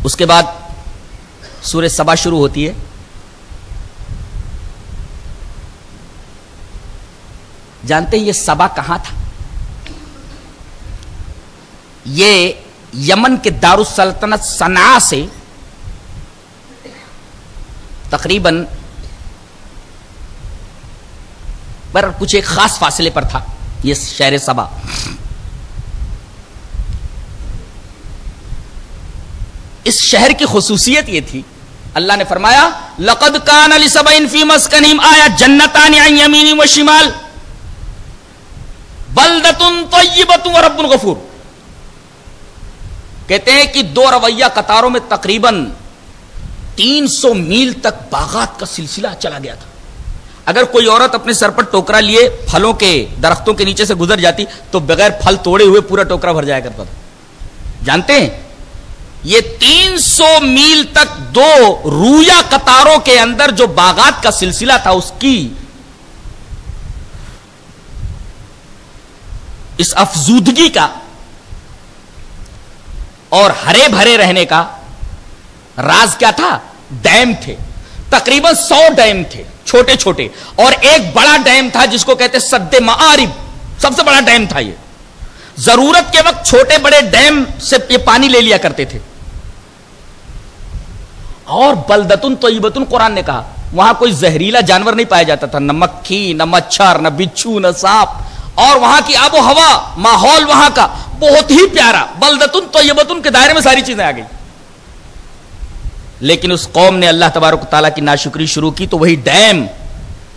उसके बाद सूर्य सभा शुरू होती है। जानते हैं ये सबा कहाँ था? ये यमन के दारुसल्तनत सना से तकरीबन पर कुछ एक खास फासले पर था ये शहर सबा। इस शहर की खसूसियत ये थी। अल्लाह ने फरमाया, लकद कान अली सबइन फ़ी मस्कनीम, आया जन्नतान यमीनी व शिमाल। बलदतुन तय्यबतुन रब्बुन गफूर। कहते हैं कि दो रवैया कतारों में तकरीबन 300 मील तक बागात का सिलसिला चला गया था। अगर कोई औरत अपने सर पर टोकरा लिए फलों के, दरख्तों के नीचे से गुजर जाती तो बगैर फल तोड़े हुए पूरा टोकरा भर जाया करता था। जानते हैं? ये 300 मील तक दो रूया कतारों के अंदर जो बागात का सिलसिला था, उसकी इस अफजूदगी का और हरे भरे रहने का राज क्या था? डैम थे। तकरीबन सौ डैम थे छोटे छोटे और एक बड़ा डैम था जिसको कहते सद्दे मारिब सबसे बड़ा डैम था ये। ज़रूरत के वक्त छोटे बड़े डैम से ये पानी ले लिया करते थे। और बलदतुन तयबतुन कुरान ने कहा, वहाँ कोई जहरीला जानवर नहीं पाया जाता था। न मक्खी, न मच्छर, न बिच्छू, न सांप। और वहाँ की आबो हवा माहौल वहाँ का बहुत ही प्यारा। बलदतुन, तयबतुन के दायरे में सारी चीज़ें आ गई। लेकिन उस कौम ने अल्लाह तबारक ताला की नाशुक्री शुरू की तो वही डैम,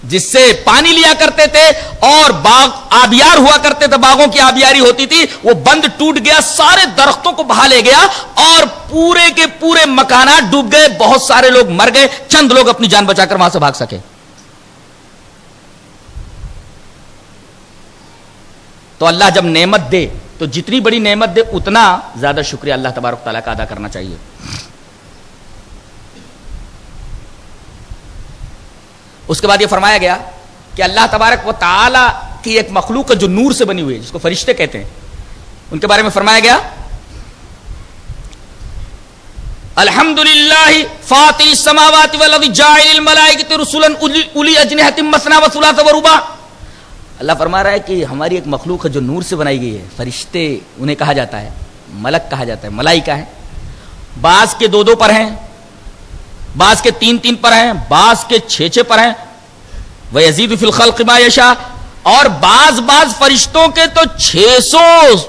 जिससे पानी लिया करते थे और बाग, आबियार हुआ करते थे, बागों की आबियारी होती थी, वो बंद टूट गया, सारे दरख्तों को बहा ले गया और पूरे के पूरे मकाना डूब गए, बहुत सारे लोग मर गए, चंद लोग अपनी जान बचाकर वहाँ से भाग सके। तो अल्लाह जब नेमत दे तो जितनी बड़ी नेमत दे, उतना ज़्यादा शुक्रिया अल्लाह तबारक का अदा करना चाहिए। उसके बाद ये फरमाया गया कि अल्लाह तबारक व ताला की एक मखलूक जो नूर से बनी हुई है, जिसको फरिश्ते कहते हैं। उनके बारे में फरमाया गया, अल्हम्दुलिल्लाह फातिर समावाति वल जाइल मलाइकति रुसुलन उली अजनिहतिम मसना व सुलात व रुबा। अल्लाह फरमा रहा है कि हमारी एक मखलूक है जो नूर से बनाई गई है। फरिश्ते उन्हें कहा जाता है, मलक कहा जाता है, मलाइका है। बास के दो दो पर हैं, बास के तीन तीन पर हैं, बास के छह छह पर हैं। वह यजीद फिलखल यशा। और बाज बाज फरिश्तों के तो 600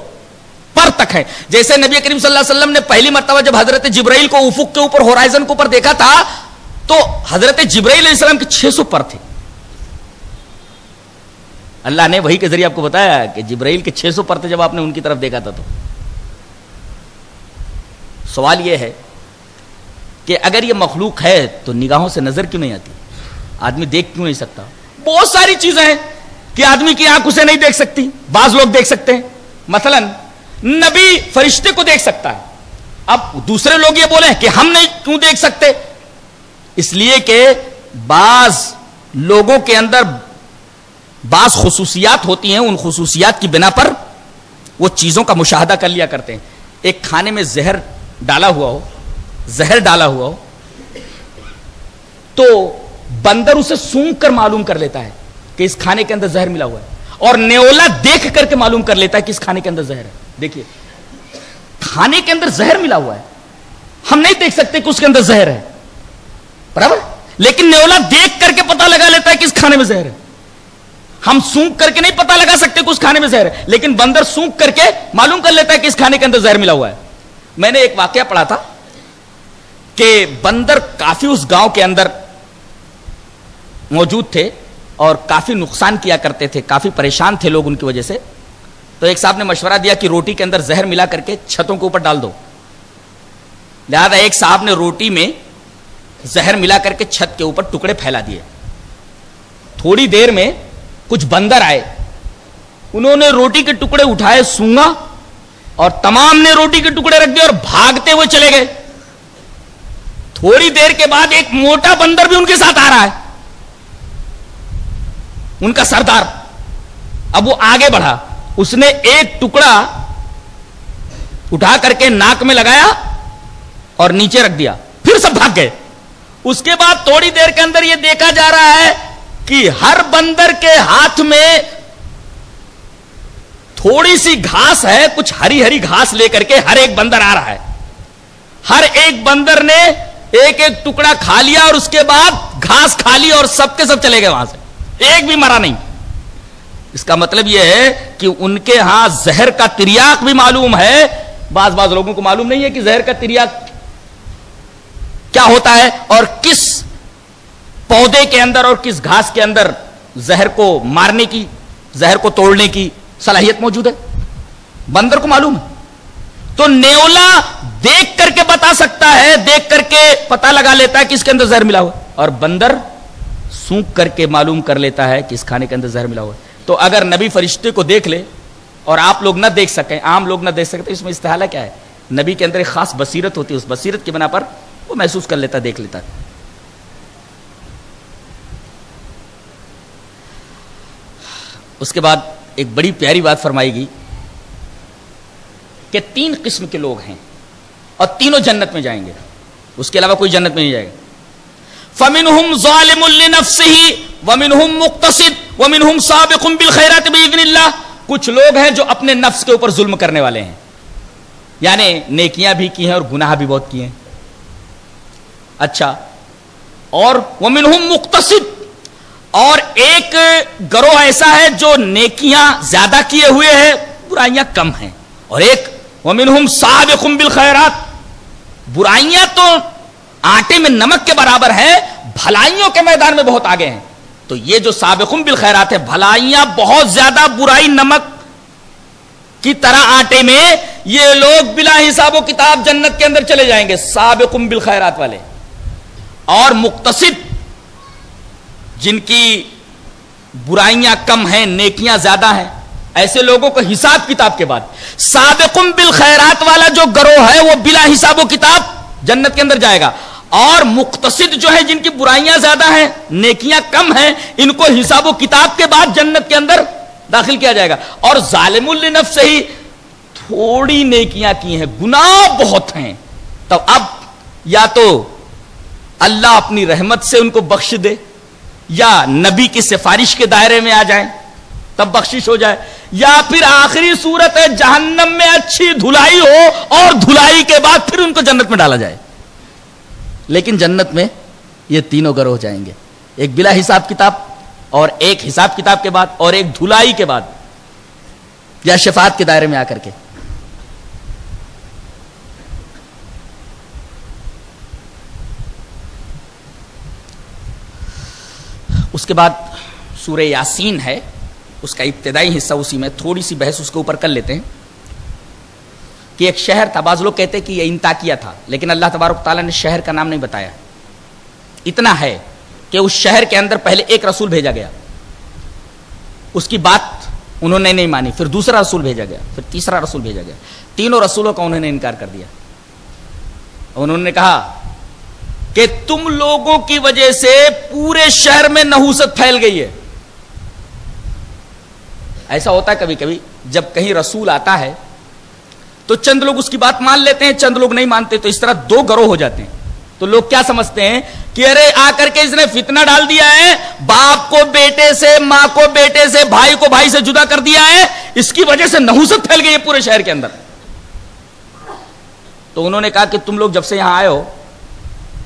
पर तक है। जैसे नबी करीम सल्लल्लाहु अलैहि वसल्लम ने पहली मरतबा जब हज़रत जिब्राइल को उफुक के ऊपर, होराइजन के ऊपर देखा था तो हज़रत जिब्राइल के 600 पर थे। अल्लाह ने वही के ज़रिए आपको बताया कि जिब्राइल के 600 पर थे जब आपने उनकी तरफ़ देखा था तो। सवाल यह है कि अगर ये मखलूक है तो निगाहों से नज़र क्यों नहीं आती? आदमी देख क्यों नहीं सकता? बहुत सारी चीज़ें हैं कि आदमी की आँख उसे नहीं देख सकती, बाज लोग देख सकते हैं। मसलन, नबी फरिश्ते को देख सकता है। अब दूसरे लोग ये बोले कि हम नहीं क्यों देख सकते? इसलिए कि बाज लोगों के अंदर बाज खसूसियात होती हैं, उन खसूसियात की बिना पर वो चीज़ों का मुशाहदा कर लिया करते हैं। एक खाने में जहर डाला हुआ हो, जहर डाला हुआ हो तो बंदर उसे सूंघ कर मालूम कर लेता है कि इस खाने के अंदर जहर मिला हुआ है। और नेओला देख करके मालूम कर लेता है कि इस खाने के अंदर जहर है। देखिए, खाने के अंदर जहर मिला हुआ है। हम नहीं देख सकते कि उसके अंदर जहर है। बराबर? लेकिन नेओला देख करके पता लगा लेता है कि इस खाने में जहर है। हम सूंघ करके नहीं पता लगा सकते कि उस खाने में जहर है, लेकिन बंदर सूंघ करके मालूम कर लेता है कि इस खाने के अंदर जहर मिला हुआ है। मैंने एक वाक्य पढ़ा था कि बंदर काफ़ी उस गाँव के अंदर मौजूद थे और काफ़ी नुकसान किया करते थे, काफ़ी परेशान थे लोग उनकी वजह से। तो एक साहब ने मशवरा दिया कि रोटी के अंदर जहर मिला करके छतों के ऊपर डाल दो। लिहाजा एक साहब ने रोटी में जहर मिला करके छत के ऊपर टुकड़े फैला दिए। थोड़ी देर में कुछ बंदर आए। उन्होंने रोटी के टुकड़े उठाए सूँगा और तमाम ने रोटी के टुकड़े रख दिए और भागते हुए चले गए। थोड़ी देर के बाद एक मोटा बंदर भी उनके साथ आ रहा है। उनका सरदार। अब वो आगे बढ़ा। उसने एक टुकड़ा उठा करके नाक में लगाया और नीचे रख दिया। फिर सब भाग गए। उसके बाद थोड़ी देर के अंदर यह देखा जा रहा है कि हर बंदर के हाथ में थोड़ी सी घास है, कुछ हरी हरी घास लेकर के हर एक बंदर आ रहा है। हर एक बंदर ने एक एक टुकड़ा खा लिया और उसके बाद घास खा ली और सबके सब चले गए वहाँ से। एक भी मरा नहीं। इसका मतलब यह है कि उनके यहाँ जहर का तिरियाक भी मालूम है। बाज बाज लोगों को मालूम नहीं है कि जहर का तिरियाक क्या होता है और किस पौधे के अंदर और किस घास के अंदर जहर को मारने की, जहर को तोड़ने की सलाहियत मौजूद है? बंदर को मालूम है। तो नेओला देख करके बता सकता है, देख करके पता लगा लेता है कि इसके अंदर जहर मिला हुआ और बंदर सूख करके मालूम कर लेता है कि इस खाने के अंदर जहर मिला हुआ तो अगर नबी फरिश्ते को देख ले और आप लोग ना देख सकें, आम लोग ना देख सकते इसमें इस्तेहाला क्या है? नबी के अंदर एक खास बसीरत होती है। उस बसीरत की बना पर वो महसूस कर लेता, देख लेता उसके बाद एक बड़ी प्यारी बात फरमाएगी कि तीन किस्म के लोग हैं और तीनों जन्नत में जाएँगे। उसके अलावा कोई जन्नत में नहीं जाएगा। फमिन हम ज़ालिमुल्लिनफ्सिही वमिन हम वमिन हम साबिकुम बिल कुछ लोग हैं जो अपने नफ्स के ऊपर जुल्म करने वाले हैं। यानी नेकियाँ भी की हैं और गुनाह भी बहुत किए हैं। अच्छा और वमिन हम और एक गरोह ऐसा है जो नेकियाँ ज़्यादा किए हुए हैं, बुराइयाँ कम हैं। और एक वमिन हम साबिकुम बिल खैरात। बुराइयाँ तो आटे में नमक के बराबर है, भलाइयों के मैदान में बहुत आगे हैं। तो ये जो साबिकुम बिल खैरात है, भलाइयाँ बहुत ज़्यादा बुराई नमक की तरह आटे में, ये लोग बिला हिसाबो किताब जन्नत के अंदर चले जाएँगे, साबिकुम बिल खैरात वाले। और मुक्तसिद जिनकी बुराइयाँ कम हैं, नेकियाँ ज़्यादा हैं, ऐसे लोगों को हिसाब किताब के बाद। साबिकुम बिल खैरात वाला जो गरोह है, वो बिला हिसाबो किताब जन्नत के अंदर जाएगा। और मुक्तसिद जो है, जिनकी बुराइयाँ ज़्यादा हैं, नेकियाँ कम हैं, इनको हिसाबो किताब के बाद जन्नत के अंदर दाखिल किया जाएगा। और जालिमुल नफ से ही थोड़ी नेकियाँ की हैं, गुनाह बहुत हैं। तब तो अब या तो अल्लाह अपनी रहमत से उनको बख्श दे या नबी की सिफारिश के दायरे में आ जाए, तब बख्शिश हो जाए। या फिर आखिरी सूरत है, जहन्नम में अच्छी धुलाई हो और धुलाई के बाद फिर उनको जन्नत में डाला जाए। लेकिन जन्नत में ये तीनों गर हो जाएँगे। एक बिला हिसाब किताब और एक हिसाब किताब के बाद और एक धुलाई के बाद या शफात के दायरे में आकर के। उसके बाद सूर्य यासीन है, उसका इब्तदाई हिस्सा उसी में थोड़ी सी बहस उसके ऊपर कर लेते हैं कि एक शहर था, बाज लोग कहते कि यह इंताकिया था, लेकिन अल्लाह तबारक ताला ने शहर का नाम नहीं बताया। इतना है कि उस शहर के अंदर पहले एक रसूल भेजा गया। उसकी बात उन्होंने नहीं मानी, फिर दूसरा रसूल भेजा गया, फिर तीसरा रसूल भेजा गया। तीनों रसूलों का उन्होंने इनकार कर दिया। उन्होंने कहा कि तुम लोगों की वजह से पूरे शहर में नहुसत फैल गई है। ऐसा होता है कभी कभी जब कहीं रसूल आता है तो चंद लोग उसकी बात मान लेते हैं, चंद लोग नहीं मानते तो इस तरह दो गरोह हो जाते हैं। तो लोग क्या समझते हैं कि अरे, आकर के इसने फितना डाल दिया है, बाप को बेटे से, माँ को बेटे से, भाई को भाई से जुदा कर दिया है, इसकी वजह से नहुसत फैल गई है पूरे शहर के अंदर। तो उन्होंने कहा कि तुम लोग जब से यहाँ आए हो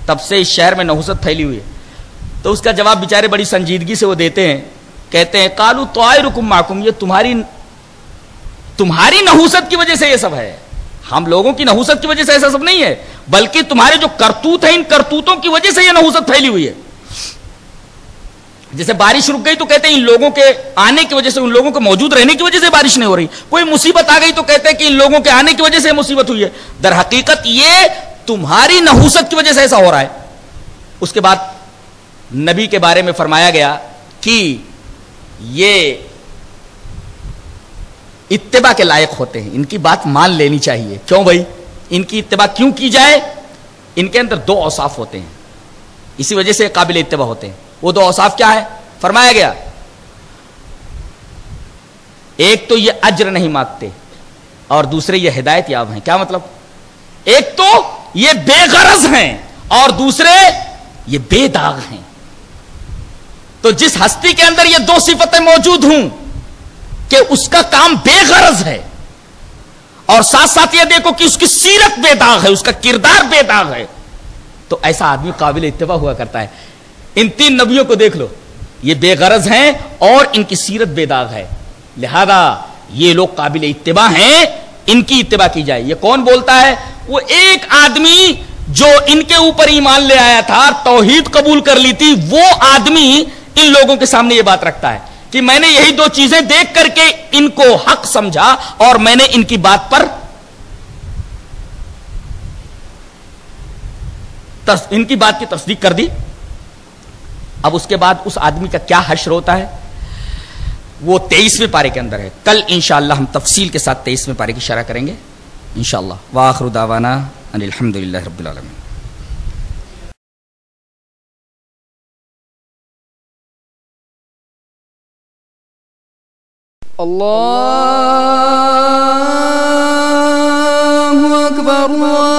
तब से इस शहर में नहुसत फैली हुई है। तो उसका जवाब बेचारे बड़ी संजीदगी से वो देते हैं। कहते हैं, कालू तो रुकुम माकुम, ये तुम्हारी तुम्हारी नहुसत की वजह से ये सब है। हम लोगों की नहुसत की वजह से ऐसा सब नहीं है, बल्कि तुम्हारे जो करतूत है, इन करतूतों की वजह से यह नहुसत फैली हुई है। जैसे बारिश रुक गई तो कहते हैं, इन लोगों के आने की वजह से, उन लोगों के मौजूद रहने की वजह से बारिश नहीं हो रही। कोई मुसीबत आ गई तो कहते हैं कि इन लोगों के आने की वजह से मुसीबत हुई है। दर हकीकत ये तुम्हारी नहुसत की वजह से ऐसा हो रहा है। उसके बाद नबी के बारे में फरमाया गया कि ये इत्तेबा के लायक होते हैं। इनकी बात मान लेनी चाहिए। क्यों भाई? इनकी इत्तेबा क्यों की जाए? इनके अंदर दो औसाफ होते हैं। इसी वजह से काबिल इत्तेबा होते हैं। वो दो औसाफ क्या है? फरमाया गया, एक तो ये अज्र नहीं मांगते और दूसरे ये हिदायत याब हैं। क्या मतलब? एक तो ये बेगरज हैं और दूसरे ये बेदाग हैं। तो जिस हस्ती के अंदर ये दो सिफतें मौजूद हूँ कि उसका काम बेगरज है, और साथ साथ यह देखो कि उसकी सीरत बेदाग है, उसका किरदार बेदाग है तो ऐसा आदमी काबिल इतवा हुआ करता है। इन तीन नबियों को देख लो, ये बेगरज हैं और इनकी सीरत बेदाग है। लिहाजा ये लोग काबिल इतवा हैं इनकी इतबा की जाए। ये कौन बोलता है? वो एक आदमी जो इनके ऊपर ईमान ले आया था, तोहीद कबूल कर ली थी, वो आदमी इन लोगों के सामने ये बात रखता है कि मैंने यही दो चीज़ें देख करके इनको हक समझा और मैंने इनकी बात पर इनकी बात की तस्दीक कर दी। अब उसके बाद उस आदमी का क्या हश्र होता है? वो तेईसवें पारे के अंदर है। कल इनशाला हम तफसील के साथ तेईसवें पारे की शरह करेंगे। इनशाला वाखर दावाना अनिलहमदिल्ला अल्लाह अकबर अल्लाह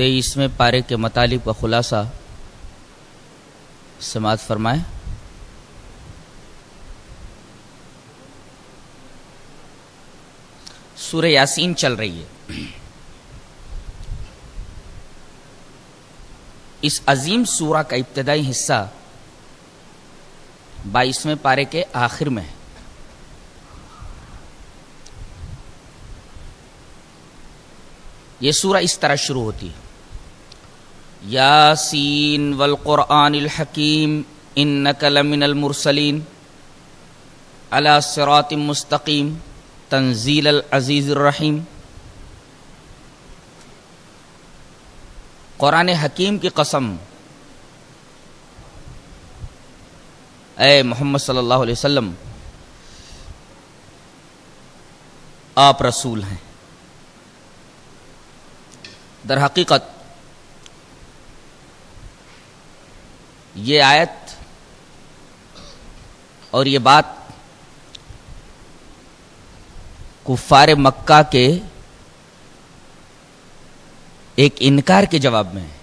तेईसवें पारे के मतालिब का खुलासा समाज फरमाए। सूर्य यासीन चल रही है। इस अजीम सूरा का इब्तदाई हिस्सा बाईसवें पारे के आखिर में है। यह सूरा इस तरह शुरू होती है। यासीन वल कुरआन हकीम इन कलमिन मुरसलीन। अला सिरात मुस्तकीम तंजील अल अज़ीज़ रहीम। कुरान हकीम की कसम ए मोहम्मद सल्लल्लाहु अलैहि वसल्लम, आप रसूल हैं। दर हकीकत ये आयत और ये बात कुफार मक्का के एक इनकार के जवाब में है।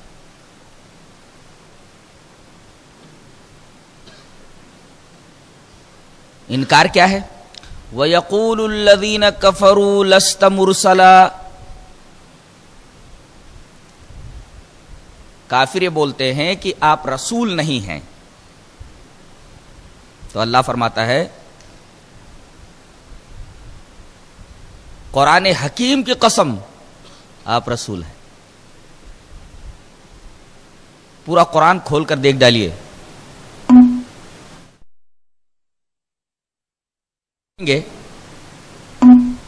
इनकार क्या है? वयकूलदीन कफरू लस्त मुरसला। काफिर ये बोलते हैं कि आप रसूल नहीं हैं। तो अल्लाह फरमाता है, कुरान हकीम की कसम, आप रसूल हैं। पूरा कुरान खोलकर देख डालिए।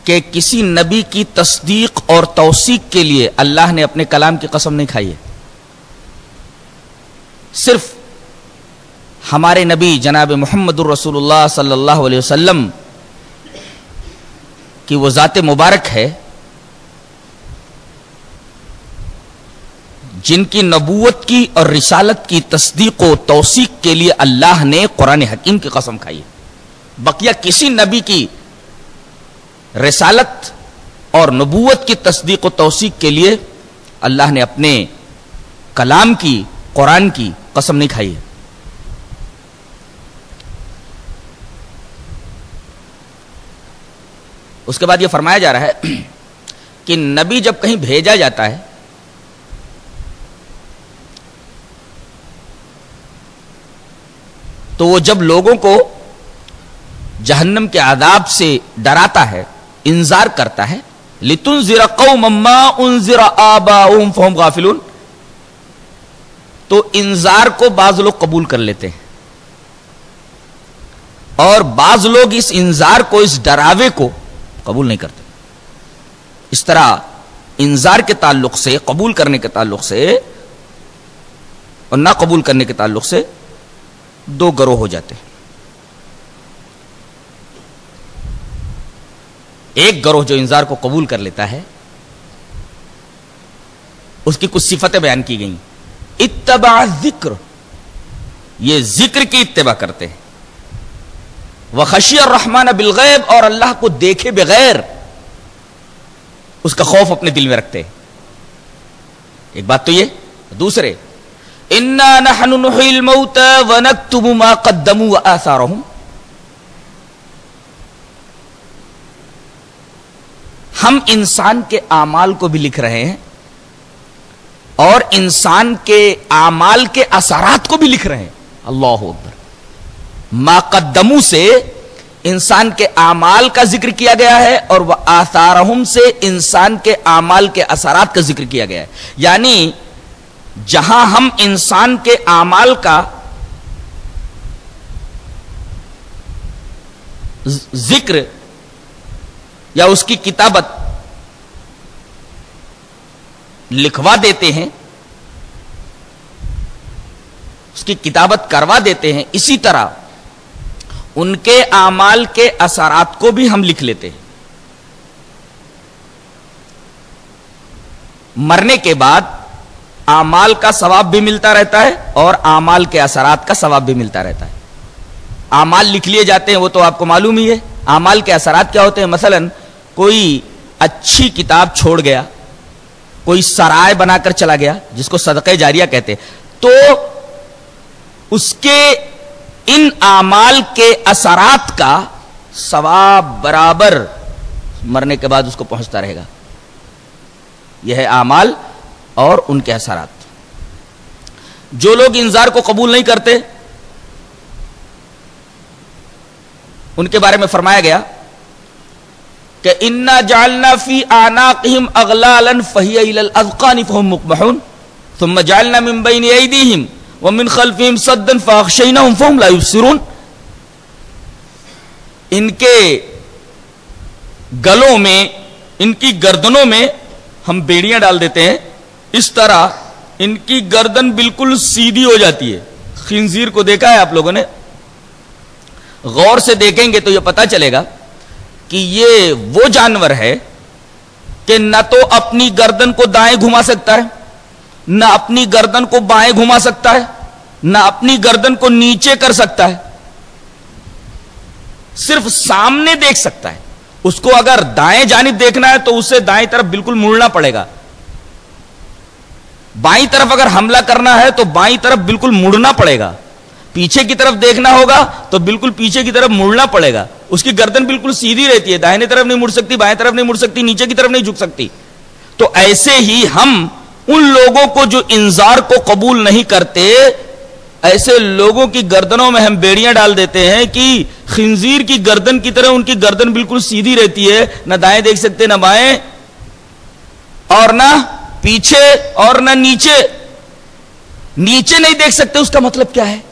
कि किसी नबी की तस्दीक और तौसीक के लिए अल्लाह ने अपने कलाम की कसम नहीं खाई है। सिर्फ़ हमारे नबी जनाब मोहम्मद रसूलुल्लाह सल्लल्लाहु अलैहि वसल्लम की वो ज़ात मुबारक है, जिनकी नबूवत की और रिसालत की तस्दीक व तौसीक के लिए अल्लाह ने कुरान हकीम की कसम खाई है। बकिया किसी नबी की रिसालत और नबूवत की तस्दीक व तौसीक के लिए अल्लाह ने अपने कलाम की कुरान की कसम नहीं खाई है। उसके बाद यह फरमाया जा रहा है [CLEARS THROAT] कि नबी जब कहीं भेजा जाता है तो वो जब लोगों को जहन्नम के आदाब से डराता है इंजार करता है, लितुन जिरा कौ मम्मा उन जिरा आबा उम फोम गाफिलून तो इंजार को बाज लोग कबूल कर लेते हैं। और बाज लोग इस इंजार को, इस डरावे को कबूल नहीं करते। इस तरह इंजार के ताल्लुक से, कबूल करने के ताल्लुक से और ना कबूल करने के ताल्लुक से दो गरोह हो जाते हैं। एक गरोह जो इंजार को कबूल कर लेता है, उसकी कुछ सिफतें बयान की गई। इत्तबा ज़िक्र। ये ज़िक्र की इत्तबा करते हैं। वह खशी और रहमान बिलगैब और अल्लाह को देखे बगैर उसका खौफ अपने दिल में रखते हैं। एक बात तो ये, दूसरे, इन्ना नहनुल मऊत व नक्तुबु मा कद्दमु व हम इंसान के आमाल को भी लिख रहे हैं और इंसान के आमाल के असरात को भी लिख रहे हैं। अल्लाह अकबर। माकदमू से इंसान के आमाल का ज़िक्र किया गया है और वह आसारहम से इंसान के आमाल के असरात का ज़िक्र किया गया है। यानी, जहाँ हम इंसान के आमाल का ज़िक्र या उसकी किताबत लिखवा देते हैं, उसकी किताबत करवा देते हैं, इसी तरह उनके आमाल के असरात को भी हम लिख लेते हैं। मरने के बाद आमाल का सवाब भी मिलता रहता है और आमाल के असरात का सवाब भी मिलता रहता है। आमाल लिख लिए जाते हैं, वो तो आपको मालूम ही है। आमाल के असरात क्या होते हैं? मसलन कोई अच्छी किताब छोड़ गया कोई सराय बनाकर चला गया, जिसको सदक़े जारिया कहते तो उसके इन आमाल के असरात का सवाब बराबर मरने के बाद उसको पहुँचता रहेगा। यह है आमाल और उनके असरात। जो लोग इंजार को कबूल नहीं करते, उनके बारे में फरमाया गया कि इन्ना जालना फ़ी आनाकहिम अगलालन फहियल अज़कानी फहुम मुकमहुन। थुम्मा जालना बैनि अयदीहिम व मिन खल्फिहिम सद्दन फअखशैनाहुम फहुम ला युबसिरून। इनके गलों में, इनकी गर्दनों में हम बेड़ियाँ डाल देते हैं। इस तरह इनकी गर्दन बिल्कुल सीधी हो जाती है। खिंजीर को देखा है आप लोगों ने? गौर से देखेंगे तो यह पता चलेगा कि ये वो जानवर है कि न तो अपनी गर्दन को दाएँ घुमा सकता है, न अपनी गर्दन को बाएँ घुमा सकता है, न अपनी गर्दन को नीचे कर सकता है। सिर्फ़ सामने देख सकता है। उसको अगर दाएँ जानिब देखना है तो उसे दाएँ तरफ़ बिल्कुल मुड़ना पड़ेगा। बाई तरफ़ अगर हमला करना है तो बाई तरफ़ बिल्कुल मुड़ना पड़ेगा। पीछे की तरफ़ देखना होगा तो बिल्कुल पीछे की तरफ़ मुड़ना पड़ेगा। उसकी गर्दन बिल्कुल सीधी रहती है, दाहिने तरफ़ नहीं मुड़ सकती, बाएँ तरफ़ नहीं मुड़ सकती, नीचे की तरफ़ नहीं झुक सकती। तो ऐसे ही हम उन लोगों को जो इंजार को कबूल नहीं करते, ऐसे लोगों की गर्दनों में हम बेड़ियाँ डाल देते हैं कि खिंजीर की गर्दन की तरह उनकी गर्दन बिल्कुल सीधी रहती है, ना दाएँ देख सकते, ना बाएँ, और ना पीछे और ना नीचे। नीचे नहीं देख सकते, उसका मतलब क्या है?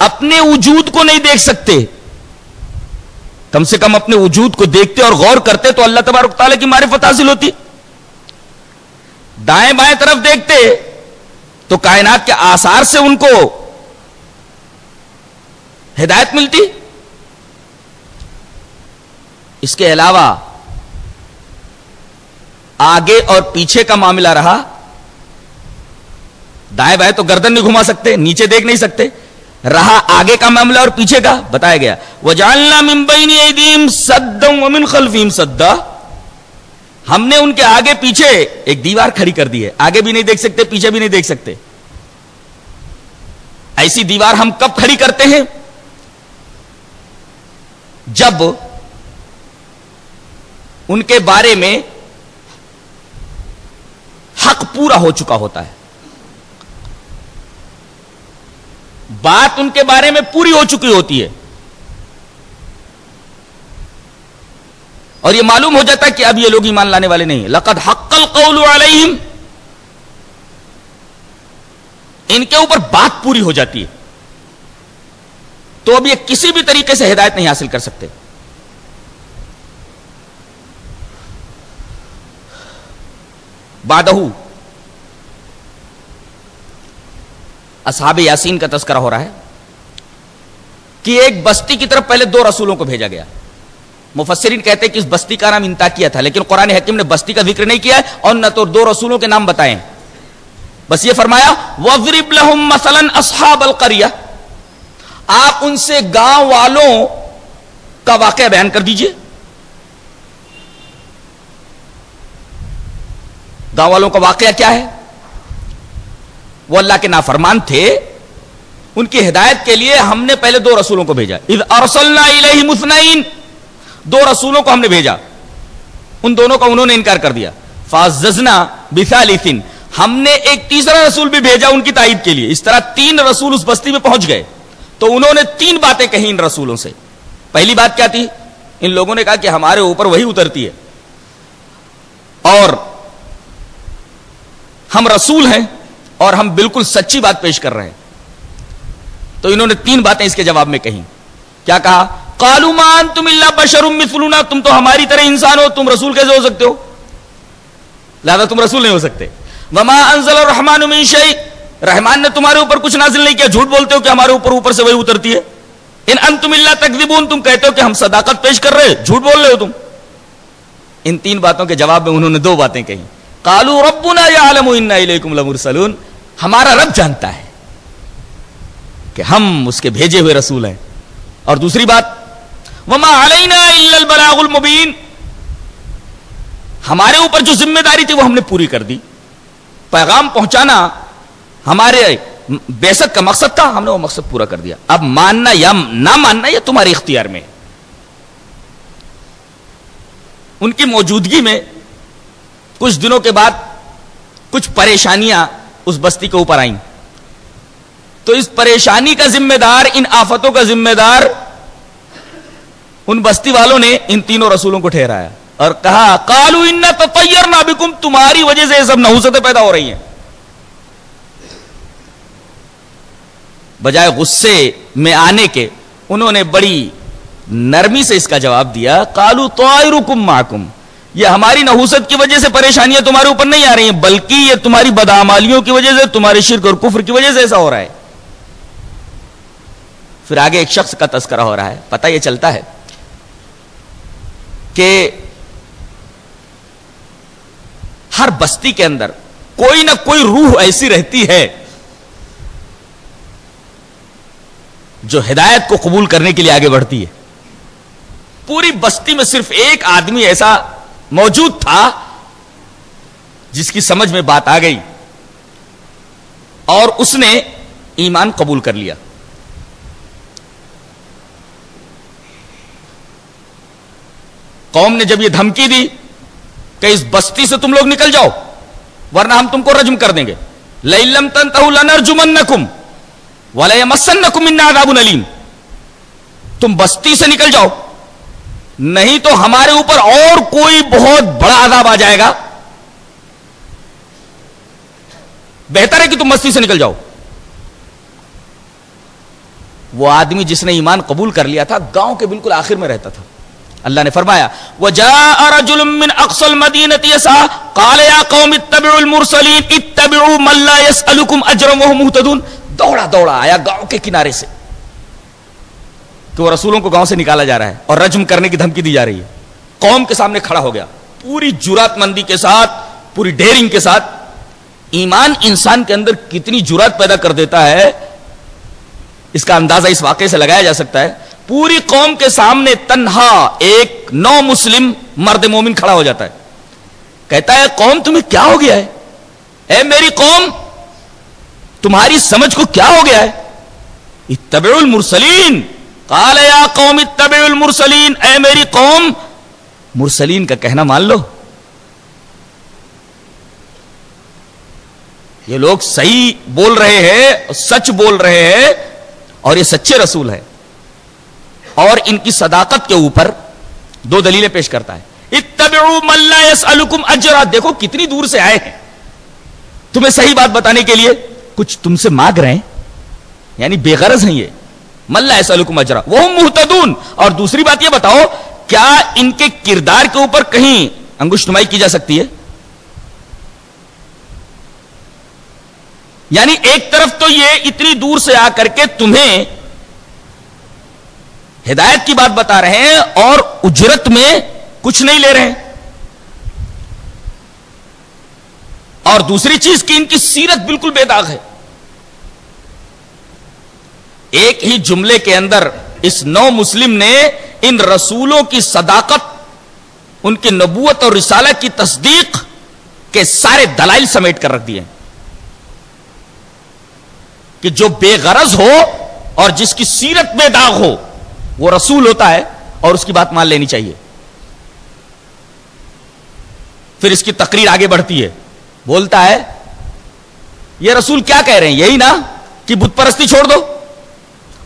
अपने वजूद को नहीं देख सकते। कम से कम अपने वजूद को देखते और गौर करते तो अल्लाह तबारक ताला की मारिफत हासिल होती। दाएँ बाएँ तरफ़ देखते तो कायनात के आसार से उनको हिदायत मिलती। इसके अलावा आगे और पीछे का मामला रहा। दाएँ बाएँ तो गर्दन नहीं घुमा सकते, नीचे देख नहीं सकते। रहा आगे का मामला और पीछे का, बताया गया। वजालना मिम्बईन सद्दम खलफीम सद्दा। हमने उनके आगे पीछे एक दीवार खड़ी कर दी है। आगे भी नहीं देख सकते, पीछे भी नहीं देख सकते। ऐसी दीवार हम कब खड़ी करते हैं? जब उनके बारे में हक पूरा हो चुका होता है। बात उनके बारे में पूरी हो चुकी होती है। और ये मालूम हो जाता है कि अब ये लोग ईमान लाने वाले नहीं लकद हक्कल कौल अलैहिम। इनके ऊपर बात पूरी हो जाती है। तो अब ये किसी भी तरीके से हिदायत नहीं हासिल कर सकते। बादहू असहाब यासीन का तस्करा हो रहा है कि एक बस्ती की तरफ़ पहले दो रसूलों को भेजा गया। मुफसरीन कहते हैं कि इस बस्ती का नाम इंता किया था, लेकिन कुरान हकीम ने बस्ती का ज़िक्र नहीं किया और न तो दो रसूलों के नाम बताए। बस ये फरमाया, वजरिब लहुम मसलन असहाब आप उनसे गाँव वालों का वाकया बयान कर दीजिए। गाँव वालों का वाकया क्या है? वो अल्लाह के नाफरमान थे, उनकी हिदायत के लिए हमने पहले दो रसूलों को भेजा। इद मुसनाइन दो रसूलों को हमने भेजा। उन दोनों का उन्होंने इनकार कर दिया। फाजना बिसालिसिन, हमने एक तीसरा रसूल भी भेजा उनकी ताइद के लिए। इस तरह तीन रसूल उस बस्ती में पहुँच गए। तो उन्होंने तीन बातें कही इन रसूलों से। पहली बात क्या थी? इन लोगों ने कहा कि हमारे ऊपर वही उतरती है। और हम रसूल हैं और हम बिल्कुल सच्ची बात पेश कर रहे हैं। तो इन्होंने तीन बातें इसके जवाब में कही। क्या कहा? कालूमान तुम इल्ला बशरुम मिसलूना, तुम तो हमारी तरह इंसान हो, तुम रसूल कैसे हो सकते हो? लिहाजा तुम रसूल नहीं हो सकते। वमा अंजल रहमान रहमान ने तुम्हारे ऊपर कुछ नाजिल नहीं किया, झूठ बोलते हो कि हमारे ऊपर ऊपर से वही उतरती है? इन अन तुम इल्ला तकदीबून तुम कहते हो कि हम सदाकत पेश कर रहे झूठ बोल रहे हो तुम। इन तीन बातों के जवाब में उन्होंने दो बातें कही। कालू रब्बुना या आलम लमुरसलून। हमारा रब जानता है कि हम उसके भेजे हुए रसूल हैं। और दूसरी बात, वमा अलैना मुबीन। हमारे ऊपर जो ज़िम्मेदारी थी वो हमने पूरी कर दी। पैगाम पहुंचाना हमारे बेसत का मकसद था, हमने वो मकसद पूरा कर दिया। अब मानना या ना मानना यह तुम्हारे इख्तियार में उनकी मौजूदगी में कुछ दिनों के बाद कुछ परेशानियाँ उस बस्ती के ऊपर आईं। तो इस परेशानी का जिम्मेदार, इन आफतों का जिम्मेदार, उन बस्ती वालों ने इन तीनों रसूलों को ठहराया और कहा, कालू इन्ना तैयर ना बिकुम, तुम्हारी वजह से ये सब नहुसतें पैदा हो रही हैं। बजाय गुस्से में आने के, उन्होंने बड़ी नरमी से इसका जवाब दिया, कालू तो माकुम। ये हमारी नहुसत की वजह से परेशानियाँ तुम्हारे ऊपर नहीं आ रही हैं, बल्कि ये तुम्हारी बदामालियों की वजह से, तुम्हारे शिरक और कुफर की वजह से ऐसा हो रहा है। फिर आगे एक शख्स का तस्करा हो रहा है। पता यह चलता है कि हर बस्ती के अंदर कोई ना कोई रूह ऐसी रहती है जो हिदायत को कबूल करने के लिए आगे बढ़ती है। पूरी बस्ती में सिर्फ़ एक आदमी ऐसा मौजूद था, जिसकी समझ में बात आ गई, और उसने ईमान कबूल कर लिया। कौम ने जब यह धमकी दी कि इस बस्ती से तुम लोग निकल जाओ, वरना हम तुमको रजम कर देंगे। लम तन तहुलनर्जुमन नकुम वाले मसन नकुम इन्नादाबुन अलीम। तुम बस्ती से निकल जाओ नहीं तो हमारे ऊपर और कोई बहुत बड़ा आदाब आ जाएगा। बेहतर है कि तुम मस्ती से निकल जाओ। वो आदमी जिसने ईमान कबूल कर लिया था, गाँव के बिल्कुल आखिर में रहता था। अल्लाह ने फरमाया वह जारजुलमिन अक्सल मुहतदून दौड़ा दौड़ा आया गाँव के किनारे से। कि वो रसूलों को गाँव से निकाला जा रहा है और रजम करने की धमकी दी जा रही है। कौम के सामने खड़ा हो गया। पूरी जुरातमंदी के साथ, पूरी डेयरिंग के साथ, ईमान इंसान के अंदर कितनी जुरात पैदा कर देता है, इसका अंदाज़ा इस वाक्य से लगाया जा सकता है। पूरी कौम के सामने तन्हा एक नौ मुस्लिम मर्द मोमिन खड़ा हो जाता है। कहता है, कौम तुम्हें क्या हो गया है? ए मेरी कौम, तुम्हारी समझ को क्या हो गया है? इतबेउल मुरसलीन कौम इतबेउल मुरसलीन, ए मेरी कौम, मुरसलीन का कहना मान लो। ये लोग सही बोल रहे हैं, सच बोल रहे हैं, और ये सच्चे रसूल है। और इनकी सदाकत के ऊपर दो दलीलें पेश करता है। इतबुकुम अजरा। देखो कितनी दूर से आए हैं। तुम्हें सही बात बताने के लिए कुछ तुमसे मांग रहे हैं। यानी बेगरज हैं ये। मल्ला असलुकुम अजरा। वो मुहतदून और दूसरी बात ये बताओ, क्या इनके किरदार के ऊपर कहीं अंगुशनुमाई की जा सकती है? यानी एक तरफ़ तो ये इतनी दूर से आकर के तुम्हें हिदायत की बात बता रहे हैं और उजरत में कुछ नहीं ले रहे हैं। और दूसरी चीज़ की इनकी सीरत बिल्कुल बेदाग है। एक ही जुमले के अंदर इस नौ मुस्लिम ने इन रसूलों की सदाकत, उनकी नबूत और रिसाला की तस्दीक के सारे दलाइल समेट कर रख दिए कि जो बेगरज हो और जिसकी सीरत बेदाग हो, वो रसूल होता है और उसकी बात मान लेनी चाहिए। फिर इसकी तकरीर आगे बढ़ती है। बोलता है, ये रसूल क्या कह रहे हैं? यही ना कि बुत परस्ती छोड़ दो।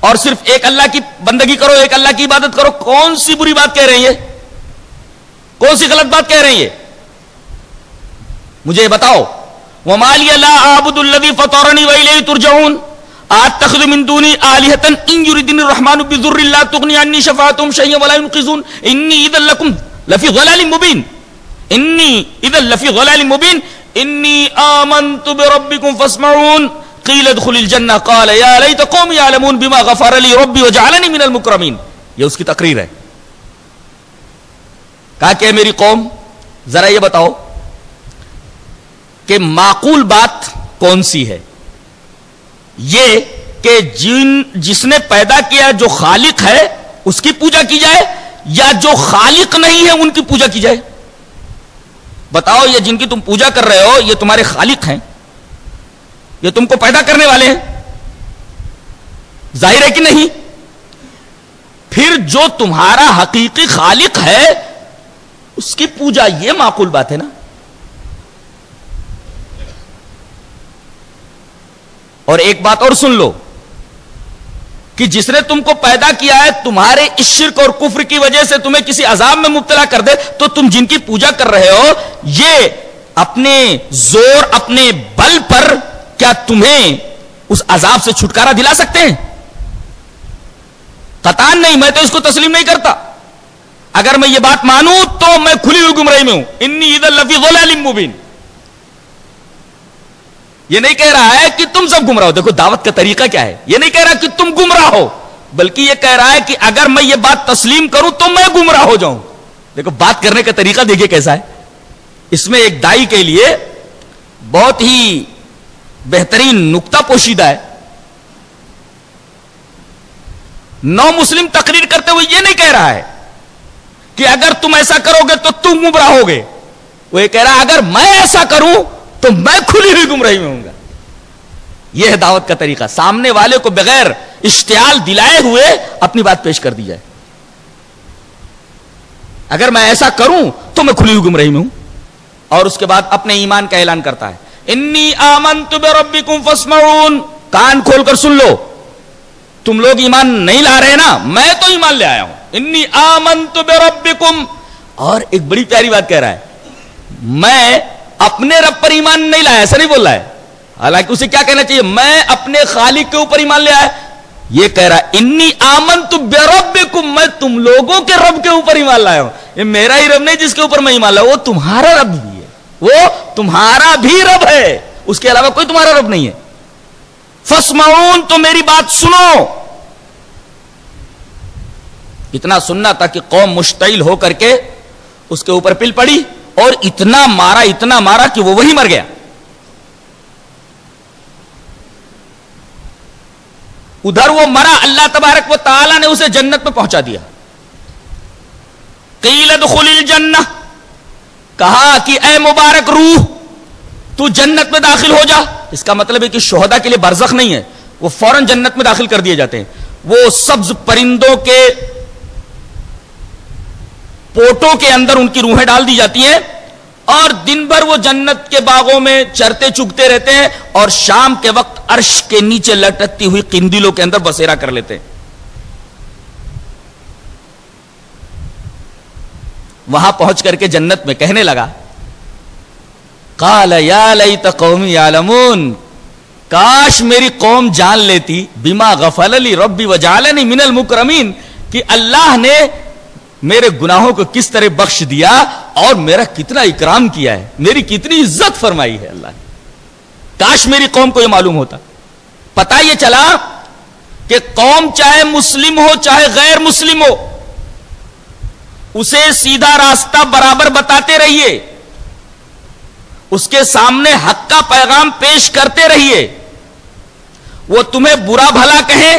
और सिर्फ़ एक अल्लाह की बंदगी करो, एक अल्लाह की इबादत करो, कौन सी बुरी बात कह रही है? कौन सी गलत बात कह रही है? मुझे बताओ वमाली आबुदुल्लदी फतौरनी वही तुरजाउन आज तखद आलिहतन रहमान तुगनी इन्नी लफी मुबीन, इन्नी लफी मुबीन, इन्नी मुकरमीन। ये उसकी तकरीर है। कहा कि मेरी कौम, जरा ये बताओ कि माकूल बात कौन सी है? ये कि जिन, जिसने पैदा किया जो खालिक है, उसकी पूजा की जाए, या जो खालिक नहीं है, उनकी पूजा की जाए। बताओ, ये जिनकी तुम पूजा कर रहे हो, ये तुम्हारे खालिक हैं। ये तुमको पैदा करने वाले हैं। ज़ाहिर है कि नहीं? फिर जो तुम्हारा हकीकी खालिक है, उसकी पूजा ये माकूल बात है ना? और एक बात और सुन लो, कि जिसने तुमको पैदा किया है, तुम्हारे इस शिरक और कुफ्र की वजह से तुम्हें किसी अजाब में मुब्तला कर दे तो तुम जिनकी पूजा कर रहे हो, ये अपने ज़ोर, अपने बल पर क्या तुम्हें उस अजाब से छुटकारा दिला सकते हैं? कतान नहीं, मैं तो इसको तस्लीम नहीं करता। अगर मैं ये बात मानूं तो मैं खुली हुई गुमराही में हूँ। इन्नी ईद लफी मुबीन। ये नहीं कह रहा है कि तुम सब गुमराह हो। देखो, दावत का तरीका क्या है? ये नहीं कह रहा कि तुम गुमराह हो, बल्कि ये कह रहा है कि अगर मैं ये बात तस्लीम करूँ तो मैं गुमराह हो जाऊँ। देखो, बात करने का तरीका देखिए कैसा है। इसमें एक दाई के लिए बहुत ही बेहतरीन नुकता पोशीदा है। नौ मुस्लिम तकरीर करते हुए यह नहीं कह रहा है कि अगर तुम ऐसा करोगे तो तुम गुमराह होगे। वो ये कह रहा है, अगर मैं ऐसा करूँ तो मैं खुली हुई गुमराही में हूँगा यह है दावत का तरीका। सामने वाले को बगैर इश्तियाल दिलाए हुए अपनी बात पेश कर दी जाए। अगर मैं ऐसा करूँ तो मैं खुली हुई गुमराही में हूँ। और उसके बाद अपने ईमान का ऐलान करता है। इन्नी आमन तुम फसमऊन। कान खोलकर सुन लो। तुम लोग ईमान नहीं ला रहे ना? मैं तो ईमान ले आया हूँ। इन्नी आमन तुम और एक बड़ी प्यारी बात कह रहा है। मैं अपने रब पर ईमान नहीं लाया, ऐसा नहीं बोल रहा है। हालाँकि उसे क्या कहना चाहिए? मैं अपने खालिक के ऊपर ईमान ले आया। ये कह रहा है, इन्नी आमन तु बेरब मैं तुम लोगों के रब के ऊपर ईमान लाया हूँ। ये मेरा ही रब नहीं जिसके ऊपर मैं ईमान लाया, वो तुम्हारा रब भी वो तुम्हारा भी रब है। उसके अलावा कोई तुम्हारा रब नहीं है। फसमाउन तो मेरी बात सुनो। इतना सुनना था कि कौम मुश्तिल होकर के उसके ऊपर पिल पड़ी और इतना मारा इतना मारा कि वो वही मर गया। उधर वो मरा, अल्लाह तबारक वो ताला ने उसे जन्नत में पहुँचा दिया। कीलत खुलिल जन्ना कहा कि, ए मुबारक रूह, तू जन्नत में दाखिल हो जा। इसका मतलब है कि शोहदा के लिए बरजख नहीं है, वो फ़ौरन जन्नत में दाखिल कर दिए जाते हैं। वो सब्ज परिंदों के पोटों के अंदर उनकी रूहें डाल दी जाती हैं और दिन भर वो जन्नत के बागों में चरते चुगते रहते हैं और शाम के वक्त अर्श के नीचे लटकती हुई किंदिलों के अंदर बसेरा कर लेते हैं। वहाँ पहुँच करके जन्नत में कहने लगा, काल कौमी आलमून काश मेरी कौम जान लेती, बिमा गफल अली रब्बी वजालनी मिनल मुकरमीन, कि अल्लाह ने मेरे गुनाहों को किस तरह बख्श दिया और मेरा कितना इकराम किया है, मेरी कितनी इज़्ज़त फरमाई है अल्लाह ने। काश मेरी कौम को यह मालूम होता। पता यह चला कि कौम चाहे मुस्लिम हो, चाहे गैर मुस्लिम हो उसे सीधा रास्ता बराबर बताते रहिए। उसके सामने हक का पैगाम पेश करते रहिए। वो तुम्हें बुरा भला कहे,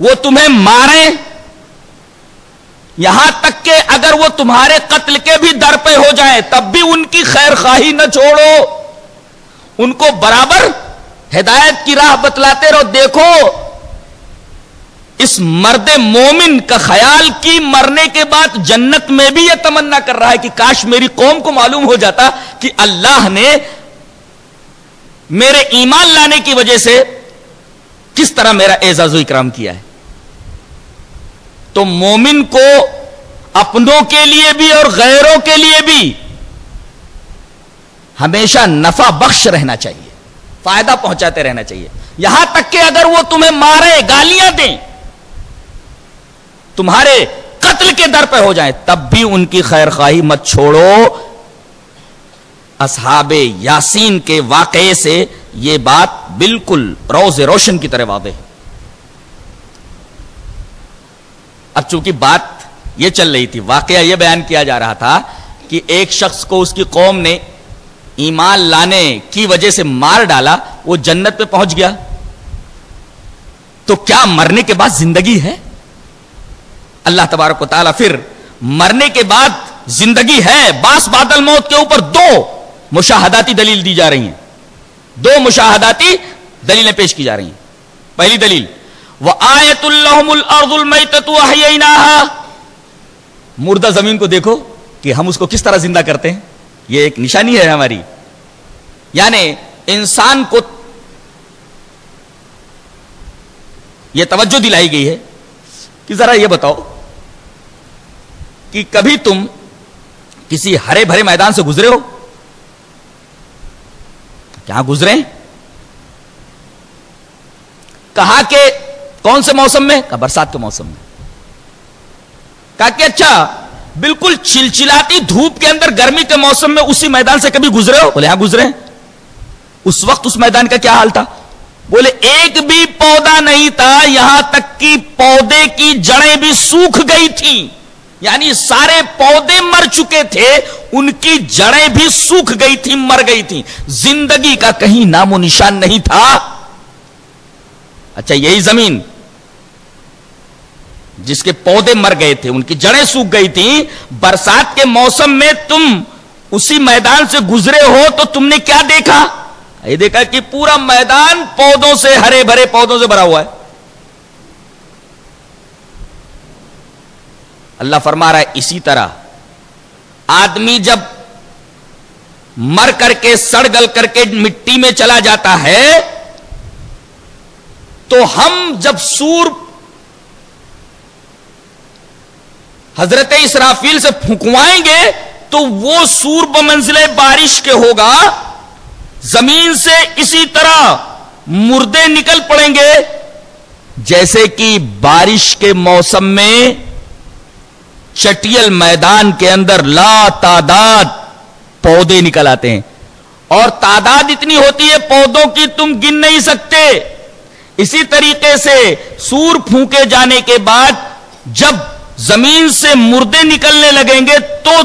वो तुम्हें मारे। यहाँ तक के अगर वो तुम्हारे कत्ल के भी दर पे हो जाए, तब भी उनकी खैर खाही न छोड़ो। उनको बराबर हिदायत की राह बतलाते रहो, देखो। इस मर्द मोमिन का ख्याल की मरने के बाद जन्नत में भी यह तमन्ना कर रहा है कि काश मेरी कौम को मालूम हो जाता कि अल्लाह ने मेरे ईमान लाने की वजह से किस तरह मेरा एजाजो इकराम किया है। तो मोमिन को अपनों के लिए भी और गैरों के लिए भी हमेशा नफा बख्श रहना चाहिए, फ़ायदा पहुंचाते रहना चाहिए। यहाँ तक कि अगर वो तुम्हें मारे, गालियाँ दें तुम्हारे कत्ल के दर पर हो जाए, तब भी उनकी खैर खाही मत छोड़ो। असहाबे यासीन के वाकये से यह बात बिल्कुल रोज रोशन की तरह वादे है। अब चूँकि बात यह चल रही थी, वाकया यह बयान किया जा रहा था कि एक शख्स को उसकी कौम ने ईमान लाने की वजह से मार डाला, वो जन्नत पे पहुँच गया। तो क्या मरने के बाद ज़िंदगी है? अल्लाह तबारक ताला फिर मरने के बाद ज़िंदगी है, बास बादल मौत के ऊपर दो मुशाहदाती दलील दी जा रही हैं। दो मुशाहदाती दलीलें पेश की जा रही हैं। पहली दलील, वह आयतुल्लाहमुल मुर्दा ज़मीन को देखो कि हम उसको किस तरह ज़िंदा करते हैं। यह एक निशानी है हमारी। यानी इंसान को यह तवज्जो दिलाई गई है कि जरा यह बताओ कि कभी तुम किसी हरे भरे मैदान से गुजरे हो? क्या गुजरे? कहा के कौन से मौसम में? कहा बरसात के मौसम में। कहा कि अच्छा बिल्कुल चिलचिलाती धूप के अंदर गर्मी के मौसम में उसी मैदान से कभी गुजरे हो? बोले यहाँ गुजरे उस वक्त उस मैदान का क्या हाल था? बोले, एक भी पौधा नहीं था, यहाँ तक कि पौधे की जड़ें भी सूख गई थी। यानी सारे पौधे मर चुके थे, उनकी जड़ें भी सूख गई थी, मर गई थी। ज़िंदगी का कहीं नामो निशान नहीं था। अच्छा यही ज़मीन। जिसके पौधे मर गए थे, उनकी जड़ें सूख गई थी। बरसात के मौसम में तुम उसी मैदान से गुजरे हो तो तुमने क्या देखा? ये देखा कि पूरा मैदान पौधों से, हरे भरे पौधों से भरा हुआ है। अल्लाह फरमा रहा है इसी तरह। आदमी जब मर करके, सड़ गल करके मिट्टी में चला जाता है तो हम जब सूर हज़रत इसराफील से फुकवाएँगे तो वो सूर बमंजिले बारिश के होगा, ज़मीन से इसी तरह मुर्दे निकल पड़ेंगे, जैसे कि बारिश के मौसम में चटियल मैदान के अंदर ला तादाद पौधे निकल आते हैं। और तादाद इतनी होती है, पौधों की तुम गिन नहीं सकते। इसी तरीके से सूर फूके जाने के बाद जब ज़मीन से मुर्दे निकलने लगेंगे तो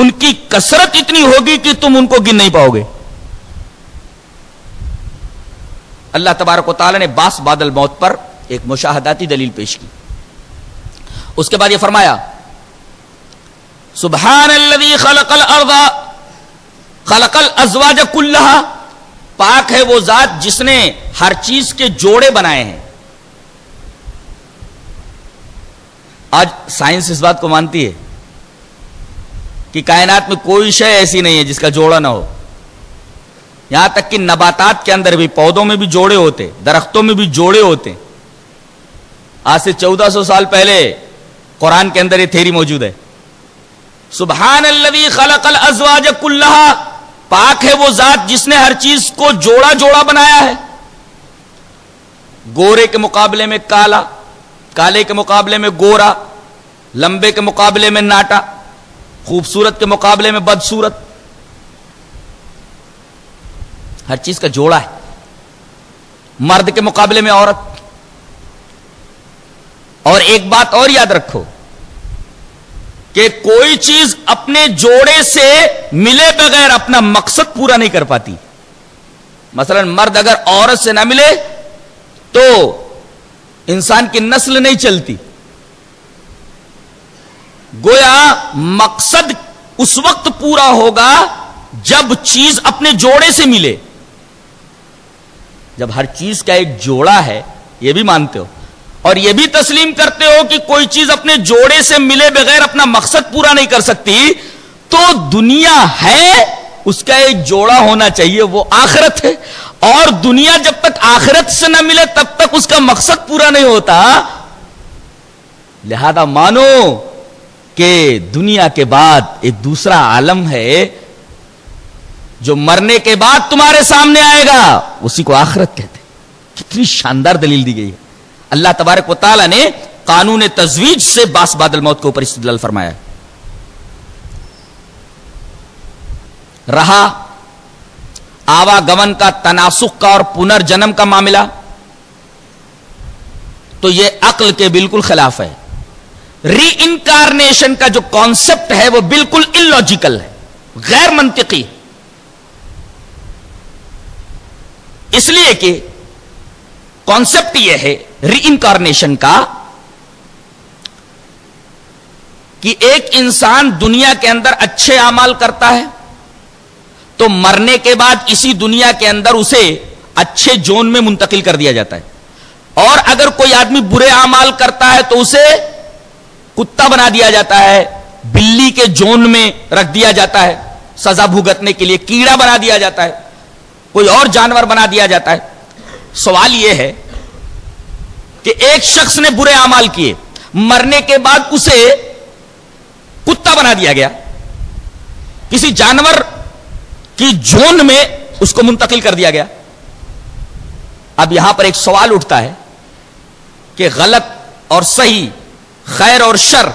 उनकी कसरत इतनी होगी कि तुम उनको गिन नहीं पाओगे। अल्लाह तबारक ताला ने बास बादल मौत पर एक मुशाहदाती दलील पेश की। उसके बाद यह फरमाया सुबहान खलकल अर्दा खलकल अजवाज कुल्लहा, पाक है वो जात जिसने हर चीज़ के जोड़े बनाए हैं। आज साइंस इस बात को मानती है कि कायनात में कोई शय ऐसी नहीं है जिसका जोड़ा ना हो। यहाँ तक कि नबातात के अंदर भी, पौधों में भी जोड़े होते, दरख्तों में भी जोड़े होते। आज से 1400 साल पहले कुरान के अंदर ये थेरी मौजूद है। सुबहान अल्लवी खलकल अजवाज कुल्लहा। पाक है वो जात जिसने हर चीज़ को जोड़ा जोड़ा बनाया है। गोरे के मुकाबले में काला, काले के मुकाबले में गोरा, लंबे के मुकाबले में नाटा, खूबसूरत के मुकाबले में बदसूरत। हर चीज़ का जोड़ा है। मर्द के मुकाबले में औरत। और एक बात और याद रखो कि कोई चीज़ अपने जोड़े से मिले बगैर अपना मकसद पूरा नहीं कर पाती। मसलन, मर्द अगर औरत से ना मिले तो इंसान की नस्ल नहीं चलती। गोया मकसद उस वक्त पूरा होगा जब चीज़ अपने जोड़े से मिले। जब हर चीज़ का एक जोड़ा है यह भी मानते हो। और यह भी तस्लीम करते हो कि कोई चीज़ अपने जोड़े से मिले बगैर अपना मकसद पूरा नहीं कर सकती तो दुनिया है, उसका एक जोड़ा होना चाहिए, वो आखरत है। और दुनिया जब तक आखिरत से न मिले, तब तक उसका मकसद पूरा नहीं होता। लिहाजा मानो कि दुनिया के बाद एक दूसरा आलम है, जो मरने के बाद तुम्हारे सामने आएगा, उसी को आखिरत कहते कितनी शानदार दलील दी गई है। अल्लाह तबारक वाली ने कानून तजवीज से बास बादल मौत के ऊपर इस्तेदल फरमाया। रहा आवागमन का तनासुक का और पुनर्जन्म का मामला तो यह अक्ल के बिल्कुल खिलाफ है। री इनकारनेशन का जो कॉन्सेप्ट है, वो बिल्कुल इलॉजिकल है गैर मंतिकी इसलिए कि कॉन्सेप्ट यह है री का कि एक इंसान दुनिया के अंदर अच्छे अमाल करता है तो मरने के बाद इसी दुनिया के अंदर उसे अच्छे जोन में मुंतकिल कर दिया जाता है। और अगर कोई आदमी बुरे अमाल करता है तो उसे कुत्ता बना दिया जाता है, बिल्ली के जोन में रख दिया जाता है, सजा भुगतने के लिए कीड़ा बना दिया जाता है, कोई और जानवर बना दिया जाता है। सवाल यह है कि एक शख्स ने बुरे अमाल किए, मरने के बाद उसे कुत्ता बना दिया गया। किसी जानवर की जोन में उसको मुंतकिल कर दिया गया। अब यहाँ पर एक सवाल उठता है कि गलत और सही, खैर और शर,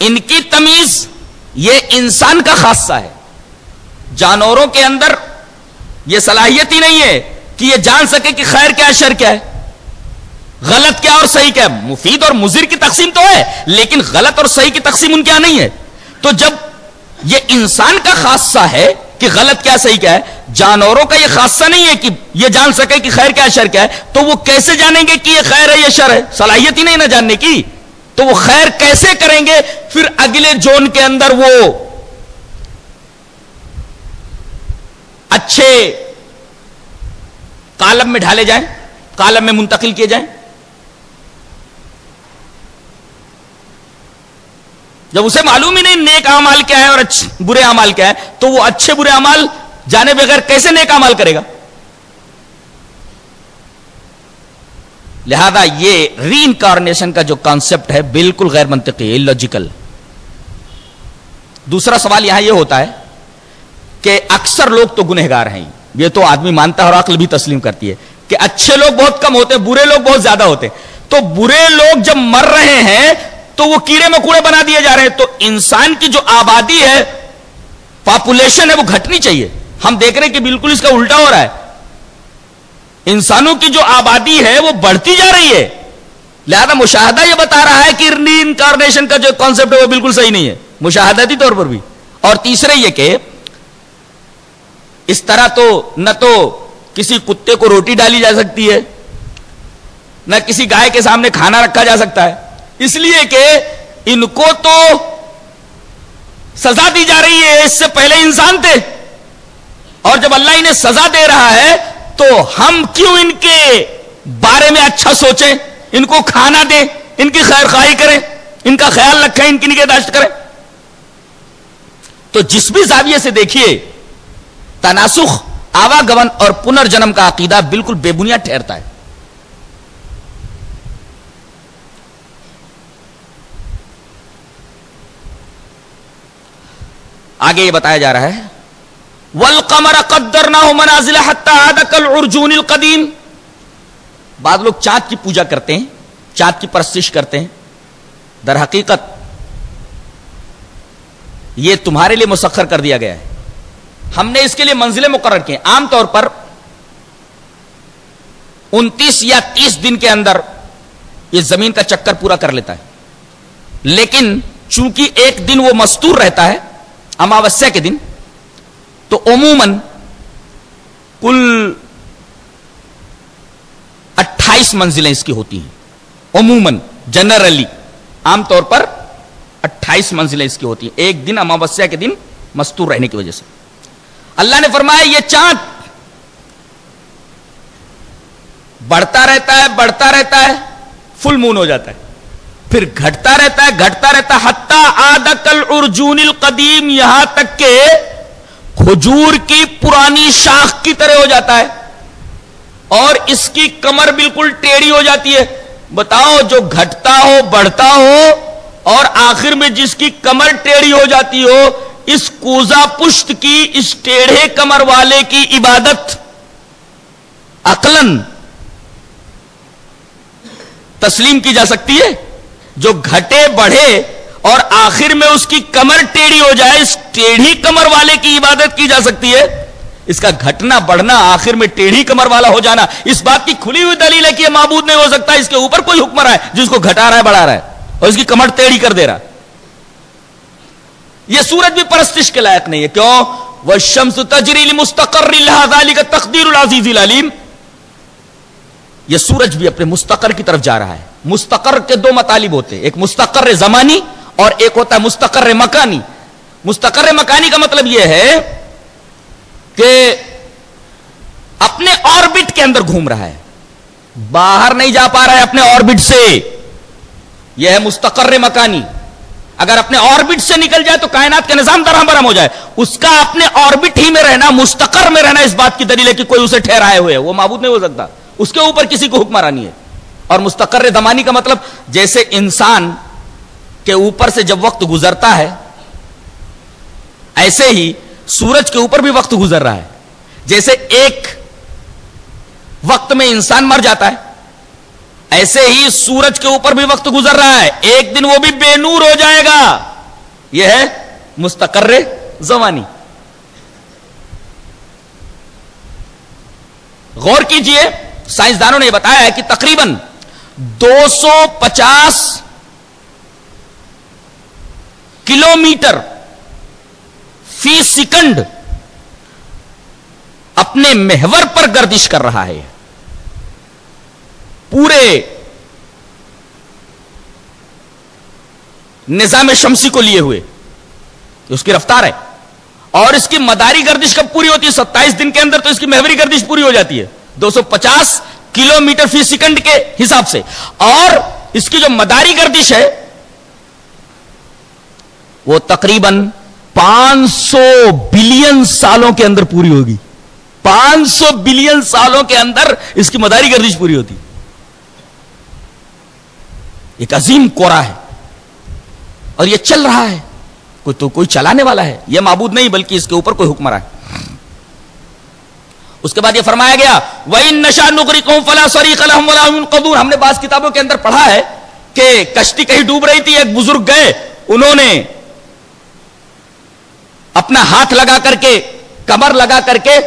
इनकी तमीज यह इंसान का खासा है। जानवरों के अंदर यह सलाहियत ही नहीं है कि यह जान सके कि खैर क्या है, शर क्या है। गलत क्या और सही क्या है? मुफीद और मुजिर की तकसीम तो है, लेकिन गलत और सही की तकसीम उनके यहाँ नहीं है। तो जब यह इंसान का खासा है कि गलत क्या, सही क्या है, जानवरों का यह खासा नहीं है कि यह जान सके कि खैर क्या शर क्या है तो वो कैसे जानेंगे कि यह खैर है यह शर है? सलाहियत ही नहीं ना जानने की। तो वो खैर कैसे करेंगे? फिर अगले जोन के अंदर वो अच्छे कालम में ढाले जाएँ, कालम में मुंतकिल किए जाएँ। जब उसे मालूम ही नहीं नेक अमाल क्या है और अच्छे, बुरे अमाल क्या है तो वो अच्छे बुरे अमाल जाने बगैर कैसे नेक अमाल करेगा? लिहाजा ये री इनकारनेशन का जो कॉन्सेप्ट है, बिल्कुल गैर मंतकी लॉजिकल दूसरा सवाल यहाँ यह होता है कि अक्सर लोग तो गुनहगार हैं। ये तो आदमी मानता है और अक्ल भी तस्लीम करती है कि अच्छे लोग बहुत कम होते हैं, बुरे लोग बहुत ज़्यादा होते हैं। तो बुरे लोग जब मर रहे हैं तो वो कीड़े मकूड़े बना दिए जा रहे हैं। तो इंसान की जो आबादी है पॉपुलेशन है, वो घटनी चाहिए। हम देख रहे हैं कि बिल्कुल इसका उल्टा हो रहा है। इंसानों की जो आबादी है, वो बढ़ती जा रही है। लिहाजा मुशाहदा ये बता रहा है कि इनकारनेशन का जो कॉन्सेप्ट है, वो बिल्कुल सही नहीं है। मुशाहदाती तौर पर भी। और तीसरे ये कि इस तरह तो न तो किसी कुत्ते को रोटी डाली जा सकती है, न किसी गाय के सामने खाना रखा जा सकता है। इसलिए कि इनको तो सजा दी जा रही है, इससे पहले इंसान थे। और जब अल्लाह इन्हें सजा दे रहा है तो हम क्यों इनके बारे में अच्छा सोचें? इनको खाना दें, इनकी खैर खाई करें, इनका ख्याल रखें, इनकी निगहदाश्त करें। तो जिस भी जाविये से देखिए तनासुख, आवागमन और पुनर्जन्म का अकीदा बिल्कुल बेबुनियाद ठहरता है। आगे ये बताया जा रहा है, वल कमर कद्दर ना हो मनाजिल कदीम। बाद लोग चाँद की पूजा करते हैं, चाँद की परस्तिश करते हैं। दर हकीकत ये तुम्हारे लिए मुसखर कर दिया गया है। हमने इसके लिए मंजिलें मुकर की आमतौर पर 29 या 30 दिन के अंदर ये ज़मीन का चक्कर पूरा कर लेता है। लेकिन चूँकि एक दिन वो मस्तूर रहता है, अमावस्या के दिन तो उमूमन कुल 28 मंजिलें इसकी होती हैं। उमूमन, जनरली, आमतौर पर 28 मंजिलें इसकी होती हैं। एक दिन अमावस्या के दिन मस्तूर रहने की वजह से। अल्लाह ने फरमाया, ये चाँद बढ़ता रहता है, बढ़ता रहता है, फुल मून हो जाता है। फिर घटता रहता है, घटता रहता है। हत्ता आदकल उर्जूनिल कदीम, यहाँ तक के खजूर की पुरानी शाख की तरह हो जाता है। और इसकी कमर बिल्कुल टेढ़ी हो जाती है। बताओ, जो घटता हो, बढ़ता हो, और आखिर में जिसकी कमर टेढ़ी हो जाती हो इस कूजा पुष्ट की, इस टेढ़े कमर वाले की इबादत। अकलन तस्लीम की जा सकती है, जो घटे बढ़े और आखिर में उसकी कमर टेढ़ी हो जाए, इस टेढ़ी कमर वाले की इबादत की जा सकती है। इसका घटना बढ़ना, आखिर में टेढ़ी कमर वाला हो जाना, इस बात की खुली हुई दलील है कि यह माबूद नहीं हो सकता, इसके ऊपर कोई हुक्म रहा है, जिसको घटा रहा है, बढ़ा रहा है, और इसकी कमर टेढ़ी कर दे रहा है। यह सूरज भी परस्तिश के लायक नहीं है। क्यों? वह शम्स तजरील मुस्तकर का तकदीर अज़ीज़ यह सूरज भी अपने मुस्तकर की तरफ़ जा रहा है। मुस्तकर के दो मतालिब होते हैं। एक मुस्तकर जमानी और एक होता है मुस्तकर मकानी। मुस्तकर मकानी का मतलब यह है कि अपने ऑर्बिट के अंदर घूम रहा है। बाहर नहीं जा पा रहा है अपने ऑर्बिट से। यह है मुस्तकर मकानी। अगर अपने ऑर्बिट से निकल जाए तो कायनात का निज़ाम दरहम बरम हो जाए। उसका अपने ऑर्बिट ही में रहना, मुस्तकर में रहना इस बात की दलील है कि कोई उसे ठहराए हुए वो माबूद नहीं हो सकता। उसके ऊपर किसी को हुक्मरानी है। और मुस्तकर दमानी का मतलब जैसे इंसान के ऊपर से जब वक्त गुजरता है, ऐसे ही सूरज के ऊपर भी वक्त गुजर रहा है। जैसे एक वक्त में इंसान मर जाता है ऐसे ही सूरज के ऊपर भी वक्त गुजर रहा है। एक दिन वो भी बेनूर हो जाएगा। यह है मुस्तकर जवानी। गौर कीजिए, साइंसदानों ने बताया है कि तकरीबन 250 किलोमीटर फ़ी सेकंड अपने महवर पर गर्दिश कर रहा है। पूरे निज़ाम शमसी को लिए हुए। उसकी रफ्तार है। और इसकी मदारी गर्दिश कब पूरी होती है? 27 दिन के अंदर तो इसकी महवरी गर्दिश पूरी हो जाती है। 250 किलोमीटर फ़ी सेकंड के हिसाब से। और इसकी जो मदारी गर्दिश है, वो तकरीबन 500 बिलियन सालों के अंदर पूरी होगी। 500 बिलियन सालों के अंदर इसकी मदारी गर्दिश पूरी होती। एक अजीम कोरा है। और यह चल रहा है। कोई तो कोई चलाने वाला है। यह माबूद नहीं, बल्कि इसके ऊपर कोई हुक्म रहा है। उसके बाद यह फरमाया गया वही नशा नुकरी कहूँ फला सरी कदूर हमने बास किताबों के अंदर पढ़ा है कि कश्ती कहीं डूब रही थी, एक बुज़ुर्ग गए, उन्होंने अपना हाथ लगा करके, कमर लगा करके,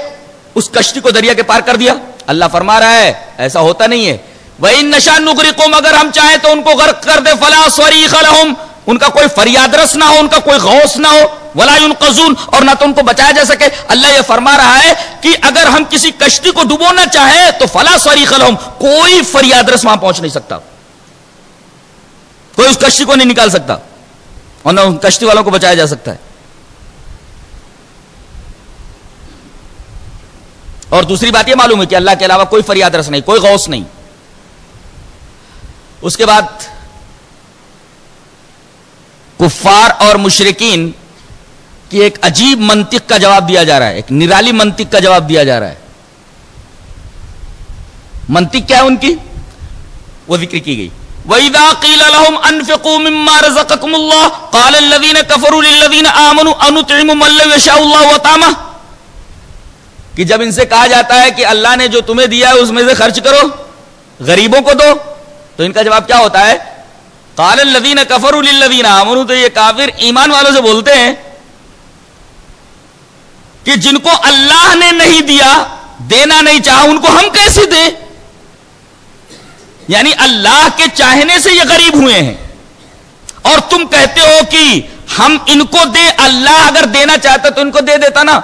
उस कश्ती को दरिया के पार कर दिया। अल्लाह फरमा रहा है, ऐसा होता नहीं है। वही नशा नुगरी नुकरी अगर हम चाहें तो उनको गर्क कर दे, फला सरी खलहम उनका कोई फरियादरस ना हो, उनका कोई गौस ना हो वलायुन कजून और ना तो उनको बचाया जा सके। अल्लाह यह फरमा रहा है कि अगर हम किसी कश्ती को डुबोना चाहे तो फला सरी खलहम कोई फरियादरस वहाँ पहुँच नहीं सकता। कोई उस कश्ती को नहीं निकाल सकता, और ना उन कश्ती वालों को बचाया जा सकता है। और दूसरी बात यह मालूम है कि अल्लाह के अलावा कोई फरियाद रस नहीं, कोई गौस नहीं। उसके बाद कुफार और मुशरकिन की एक अजीब मंतिक का जवाब दिया जा रहा है, एक निराली मंतिक का जवाब दिया जा रहा है। मंतिक क्या है उनकी? वो ज़िक्र की गई। कि जब इनसे कहा जाता है कि अल्लाह ने जो तुम्हें दिया है, उसमें से खर्च करो, गरीबों को दो। तो इनका जवाब क्या होता है? काल लदीन कफर उल्लदीन आमनु तो ये काफिर ईमान वालों से बोलते हैं कि जिनको अल्लाह ने नहीं दिया, देना नहीं चाहा, उनको हम कैसे दें? यानी अल्लाह के चाहने से ये गरीब हुए हैं। और तुम कहते हो कि हम इनको दे, अल्लाह अगर देना चाहता तो इनको दे देता ना।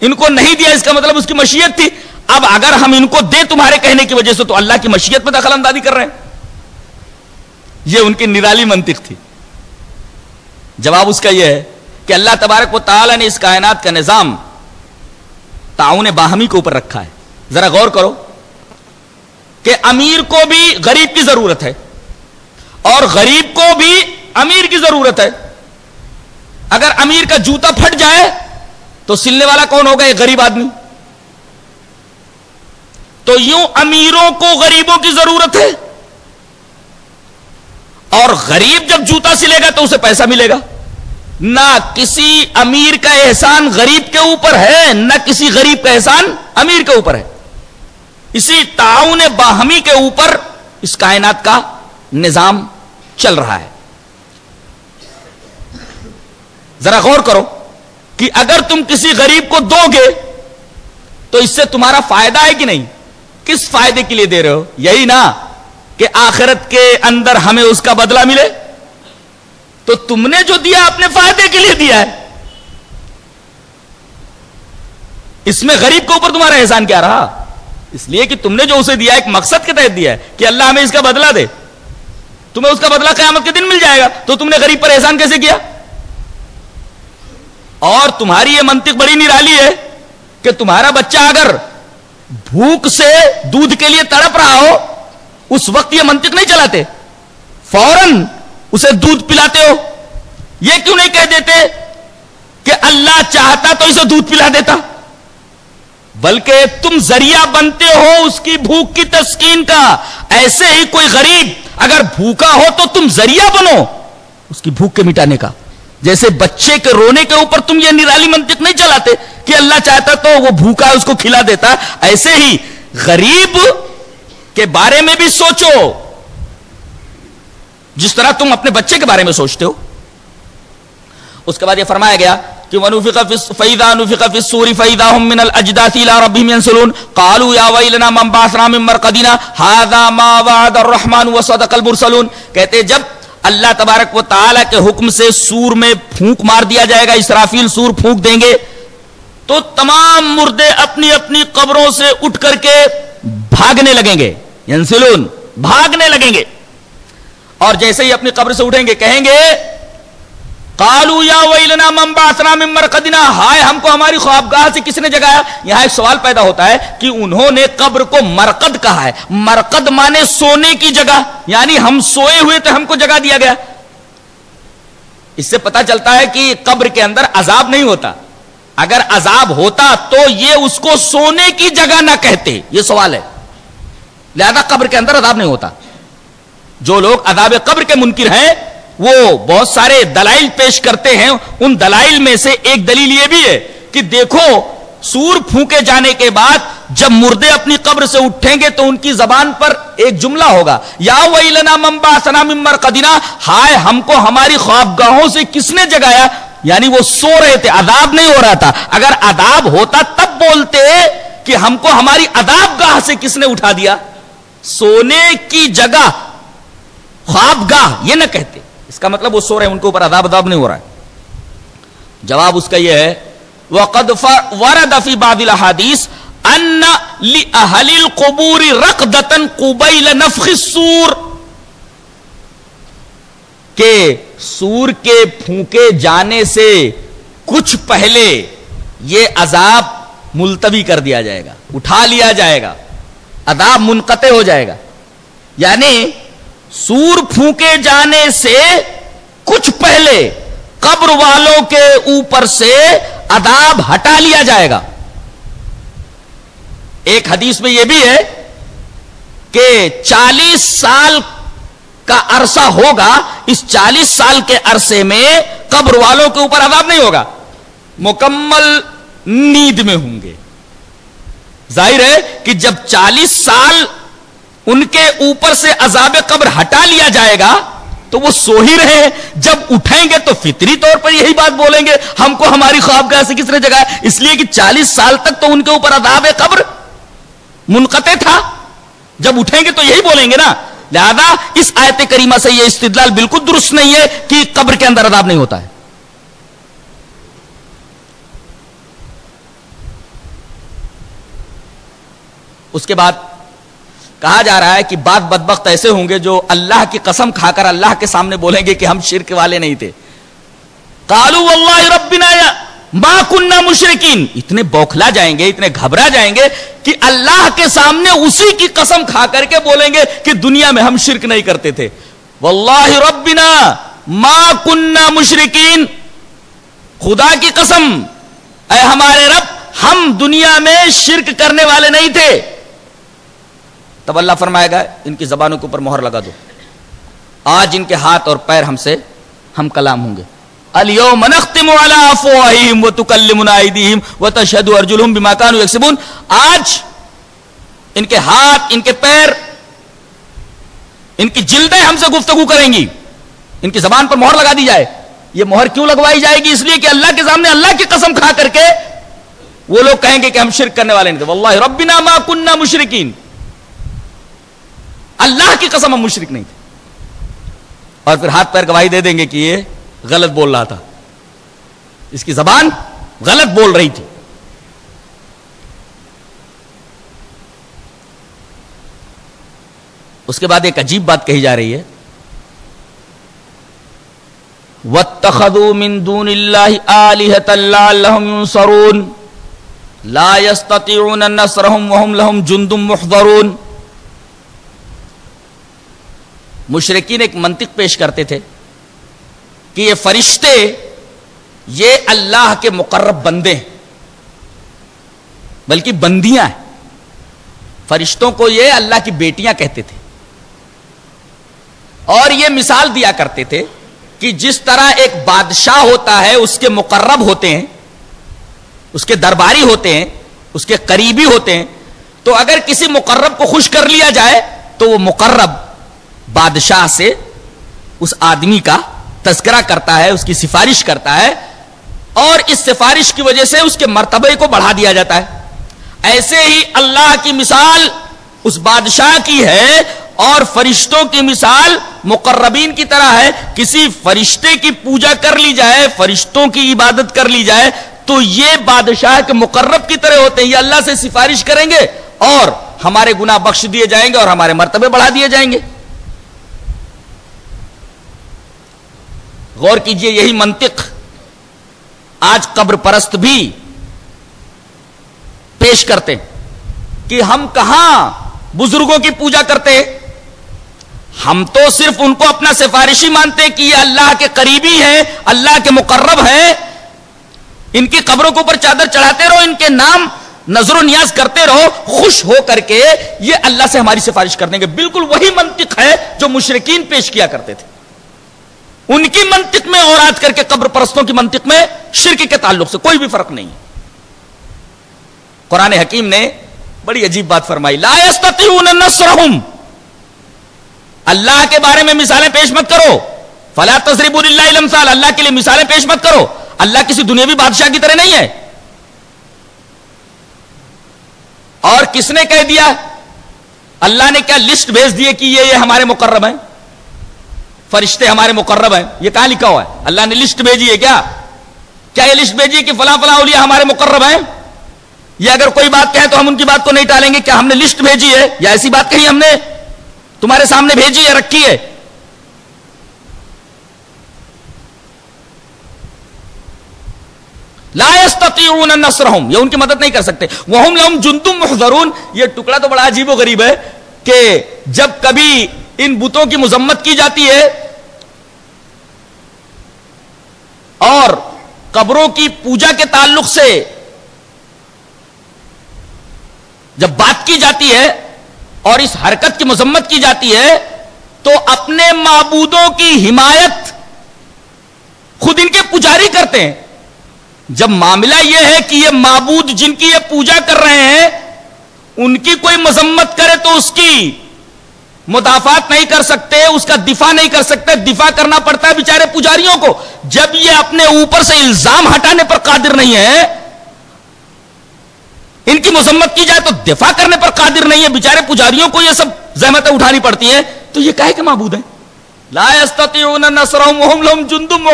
इनको नहीं दिया, इसका मतलब उसकी मशीयत थी। अब अगर हम इनको दे तुम्हारे कहने की वजह से तो अल्लाह की मशीयत में दखल अंदाजी कर रहे हैं। यह उनकी निराली मंतिक थी। जवाब उसका यह है कि अल्लाह तबारक व ताला ने इस कायनात का निज़ाम ताउन बाहमी के ऊपर रखा है। जरा गौर करो कि अमीर को भी गरीब की ज़रूरत है और गरीब को भी अमीर की ज़रूरत है। अगर अमीर का जूता फट जाए तो सिलने वाला कौन होगा? एक गरीब आदमी। तो यूँ अमीरों को गरीबों की ज़रूरत है। और गरीब जब जूता सिलेगा तो उसे पैसा मिलेगा। ना किसी अमीर का एहसान गरीब के ऊपर है, ना किसी गरीब का एहसान अमीर के ऊपर है। इसी ताउन बाहमी के ऊपर इस कायनात का निज़ाम चल रहा है। जरा गौर करो कि अगर तुम किसी गरीब को दोगे तो इससे तुम्हारा फ़ायदा है कि नहीं? किस फ़ायदे के लिए दे रहे हो? यही ना कि आखिरत के अंदर हमें उसका बदला मिले? तो तुमने जो दिया अपने फ़ायदे के लिए दिया है। इसमें गरीब के ऊपर तुम्हारा एहसान क्या रहा? इसलिए कि तुमने जो उसे दिया एक मकसद के तहत दिया है कि अल्लाह हमें इसका बदला दे। तुम्हें उसका बदला कयामत के दिन मिल जाएगा। तो तुमने गरीब पर एहसान कैसे किया? और तुम्हारी यह मंतिक बड़ी निराली है कि तुम्हारा बच्चा अगर भूख से दूध के लिए तड़प रहा हो उस वक्त यह मंतिक नहीं चलाते। फ़ौरन उसे दूध पिलाते हो। यह क्यों नहीं कह देते कि अल्लाह चाहता तो इसे दूध पिला देता? बल्कि तुम ज़रिया बनते हो उसकी भूख की तस्कीन का। ऐसे ही कोई गरीब अगर भूखा हो तो तुम ज़रिया बनो उसकी भूख के मिटाने का। जैसे बच्चे के रोने के ऊपर तुम ये निराली मंतिक नहीं चलाते कि अल्लाह चाहता तो वो भूखा है, उसको खिला देता। ऐसे ही गरीब के बारे में भी सोचो। जिस तरह तुम अपने बच्चे के बारे में सोचते हो। उसके बाद यह फरमाया गया कि कहते जब अल्लाह तबारक व ताला के हुक्म से सूर में फूंक मार दिया जाएगा, इसराफील सूर फूंक देंगे तो तमाम मुर्दे अपनी अपनी कब्रों से उठ करके भागने लगेंगे। यंसिलून, भागने लगेंगे। और जैसे ही अपनी कब्र से उठेंगे, कहेंगे, कालू या वैलना मम्बासना मिमर कदिना, हाय, हमको हमारी ख्वाबगाह से किसने जगाया? यहाँ एक सवाल पैदा होता है कि उन्होंने कब्र को मरकद कहा है। मरकद माने सोने की जगह, यानी हम सोए हुए थे हमको जगा दिया गया। इससे पता चलता है कि कब्र के अंदर अजाब नहीं होता। अगर अजाब होता तो ये उसको सोने की जगह ना कहते। ये सवाल है। लिहाजा कब्र के अंदर अदाब नहीं होता। जो लोग अदाब कब्र के मुनकिर हैं, वो बहुत सारे दलाइल पेश करते हैं। उन दलाइल में से एक दलील ये भी है कि देखो, सूर फूके जाने के बाद जब मुर्दे अपनी कब्र से उठेंगे तो उनकी जबान पर एक जुमला होगा। या वहीलना मम्बा सना मिम्बर कदीना, हाय हमको हमारी ख्वाबगाहों से किसने जगाया? यानी वो सो रहे थे अदाब नहीं हो रहा था। अगर अदाब होता तब बोलते कि हमको हमारी अदाब गाह से किसने उठा दिया? सोने की जगह ख्वाबगाह, ये ना कहते। इसका मतलब वो सो रहे हैं, उनके ऊपर अदाब अदाब नहीं हो रहा है। जवाब उसका यह है बादिल हदीस लि अहलिल कबूरी रकदतन कुबैल नफसूर के सूर के फूके जाने से कुछ पहले ये अजाब मुलतवी कर दिया जाएगा, उठा लिया जाएगा। अदाब मुनकते हो जाएगा। यानी सूर फूके जाने से कुछ पहले कब्र वालों के ऊपर से अदाब हटा लिया जाएगा। एक हदीस में यह भी है कि 40 साल का अरसा होगा, इस 40 साल के अरसे में कब्र वालों के ऊपर अदाब नहीं होगा। मुकम्मल नींद में होंगे। ज़ाहिर है कि जब 40 साल उनके ऊपर से अजाब कब्र हटा लिया जाएगा तो वो सो ही रहे हैं। जब उठेंगे तो फितरी तौर पर यही बात बोलेंगे, हमको हमारी ख्वाबगाह से किसने जगाया? इसलिए कि 40 साल तक तो उनके ऊपर अदाब कब्र मुनकते था। जब उठेंगे तो यही बोलेंगे ना, लिहाजा इस आयत करीमा से यह इस्तेदलाल बिल्कुल दुरुस्त नहीं है कि कब्र के अंदर अदाब नहीं होता है। उसके बाद कहा जा रहा है कि बाद बदबख्त ऐसे होंगे जो अल्लाह की कसम खाकर अल्लाह के सामने बोलेंगे कि हम शिरक वाले नहीं थे। कालू रबिना माँ कुन्ना मुशरकिन। इतने बौखला जाएँगे, इतने घबरा जाएँगे कि अल्लाह के सामने उसी की कसम खा करके बोलेंगे कि दुनिया में हम शिरक नहीं करते थे। वल्लाह रबिना माँ कुन्ना मुशरकिन। खुदा की कसम अय हमारे रब, हम दुनिया में शिरक करने वाले नहीं थे। तब अल्लाह फरमाएगा, इनकी जबानों के ऊपर मोहर लगा दो। आज इनके हाथ और पैर हमसे, हम कलाम होंगे। अलियोम नख्तिमु अला अफवाहिहिम व व आज इनके हाथ, इनके पैर, इनकी जिल्दें हमसे गुफ्तगू करेंगी। इनकी जबान पर मोहर लगा दी जाए। ये मोहर क्यों लगवाई जाएगी? इसलिए कि अल्लाह के सामने अल्लाह की कसम खा करके वो लोग कहेंगे कि हम शिरक करने वाले नहीं थे वल्लाह रब्बिना मा कुन्ना मुशरिकीन। अल्लाह की कसम हम मुशरिक नहीं थे। और फिर हाथ पैर गवाही दे देंगे कि ये गलत बोल रहा था। इसकी जबान गलत बोल रही थी। उसके बाद एक अजीब बात कही जा रही है। वत्तखदू मिन दून आलिहतल्लाहुम ला यस्ततिऊन नसरहुम वहुम लहुम जुंदुम मुहदरून। मुशरकिन एक मंतिक पेश करते थे कि ये फरिश्ते, ये अल्लाह के मुकर्रब बंदे हैं। बल्कि बंदियाँ हैं। फरिश्तों को ये अल्लाह की बेटियाँ कहते थे। और ये मिसाल दिया करते थे कि जिस तरह एक बादशाह होता है, उसके मुकर्रब होते हैं, उसके दरबारी होते हैं, उसके करीबी होते हैं तो अगर किसी मुकर्रब को खुश कर लिया जाए तो वो मुकर्रब बादशाह से उस आदमी का तस्करा करता है, उसकी सिफारिश करता है और इस सिफारिश की वजह से उसके मर्तबे को बढ़ा दिया जाता है। ऐसे ही अल्लाह की मिसाल उस बादशाह की है और फरिश्तों की मिसाल मुकर्रबीन की तरह है। किसी फरिश्ते की पूजा कर ली जाए, फरिश्तों की इबादत कर ली जाए तो ये बादशाह के मुकर्रब की तरह होते हैं। ये अल्लाह से सिफारिश करेंगे और हमारे गुनाह बख्श दिए जाएँगे और हमारे मर्तबे बढ़ा दिए जाएँगे। गौर कीजिए यही मंतिक। आज कब्र परस्त भी पेश करते हैं कि हम कहाँ बुज़ुर्गों की पूजा करते हैं। हम तो सिर्फ़ उनको अपना सिफारिशी मानते हैं कि ये अल्लाह के करीबी हैं, अल्लाह के मुकर्रब हैं। इनकी कब्रों के ऊपर चादर चढ़ाते रहो, इनके नाम नजरो नियाज करते रहो, खुश हो करके ये अल्लाह से हमारी सिफारिश कर देंगे। बिल्कुल वही मंतिक है जो मुशरकिन पेश किया करते थे। उनकी मंतिक में और आज करके कब्र परस्तों की मंतिक में शिरक के ताल्लुक से कोई भी फ़र्क नहीं। कुरान हकीम ने बड़ी अजीब बात फरमाई लास्तम अल्लाह के बारे में मिसालें पेश मत करो। फला तजरीबुल्लासाल अल्लाह के लिए मिसालें पेश मत करो। अल्लाह किसी दुनियावी बादशाह की तरह नहीं है। और किसने कह दिया? अल्लाह ने क्या लिस्ट भेज दी कि ये ये हमारे मुकर्रम हैं? फरिश्ते हमारे मुकर्रब हैं। ये कहाँ लिखा हुआ है? अल्लाह ने लिस्ट भेजी है क्या? क्या ये लिस्ट भेजी है कि फला फला उलिया हमारे मुकर्रब हैं? ये अगर कोई बात कहे तो हम उनकी बात को नहीं टालेंगे। क्या हमने लिस्ट भेजी है? या ऐसी बात कही हमने? तुम्हारे सामने भेजी है, रखी है? लास्तून नसरहम। ये उनकी मदद नहीं कर सकते। वहम लहम मुहजरून। ये टुकड़ा तो बड़ा अजीब गरीब है कि जब कभी इन बुतों की मजम्मत की जाती है और कब्रों की पूजा के ताल्लुक से जब बात की जाती है और इस हरकत की मजम्मत की जाती है तो अपने मबूदों की हिमायत खुद इनके पुजारी करते हैं। जब मामला यह है कि ये माबूद जिनकी ये पूजा कर रहे हैं, उनकी कोई मजम्मत करे तो उसकी मुदाफात नहीं कर सकते, उसका दिफा नहीं कर सकते, दिफा करना पड़ता है बेचारे पुजारियों को। जब ये अपने ऊपर से इल्ज़ाम हटाने पर कादिर नहीं है, इनकी मजम्मत की जाए तो दिफा करने पर कादिर नहीं है, बेचारे पुजारियों को ये सब जहमतें उठानी पड़ती हैं। तो ये कहे के माबूद है? लास्तम जुंदुम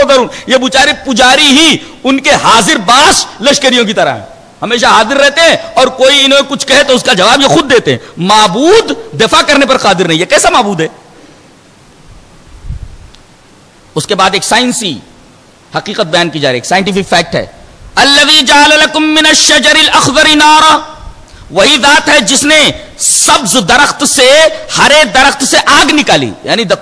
ये बेचारे पुजारी ही उनके हाजिर बास लश्करियों की तरह है। हमेशा हाजिर रहते हैं और कोई इन्हें कुछ कहे तो उसका जवाब ये खुद देते हैं। माबूद दफ़ा करने पर कादिर नहीं है। कैसा माबूद है? उसके बाद एक साइंसी, हकीकत बयान की जा रही है। साइंटिफिक फैक्ट है। अल्लवी अखदरी नारा। वही दात है जिसने सब्ज दरख्त से, हरे दरख्त से आग निकाली। यानी द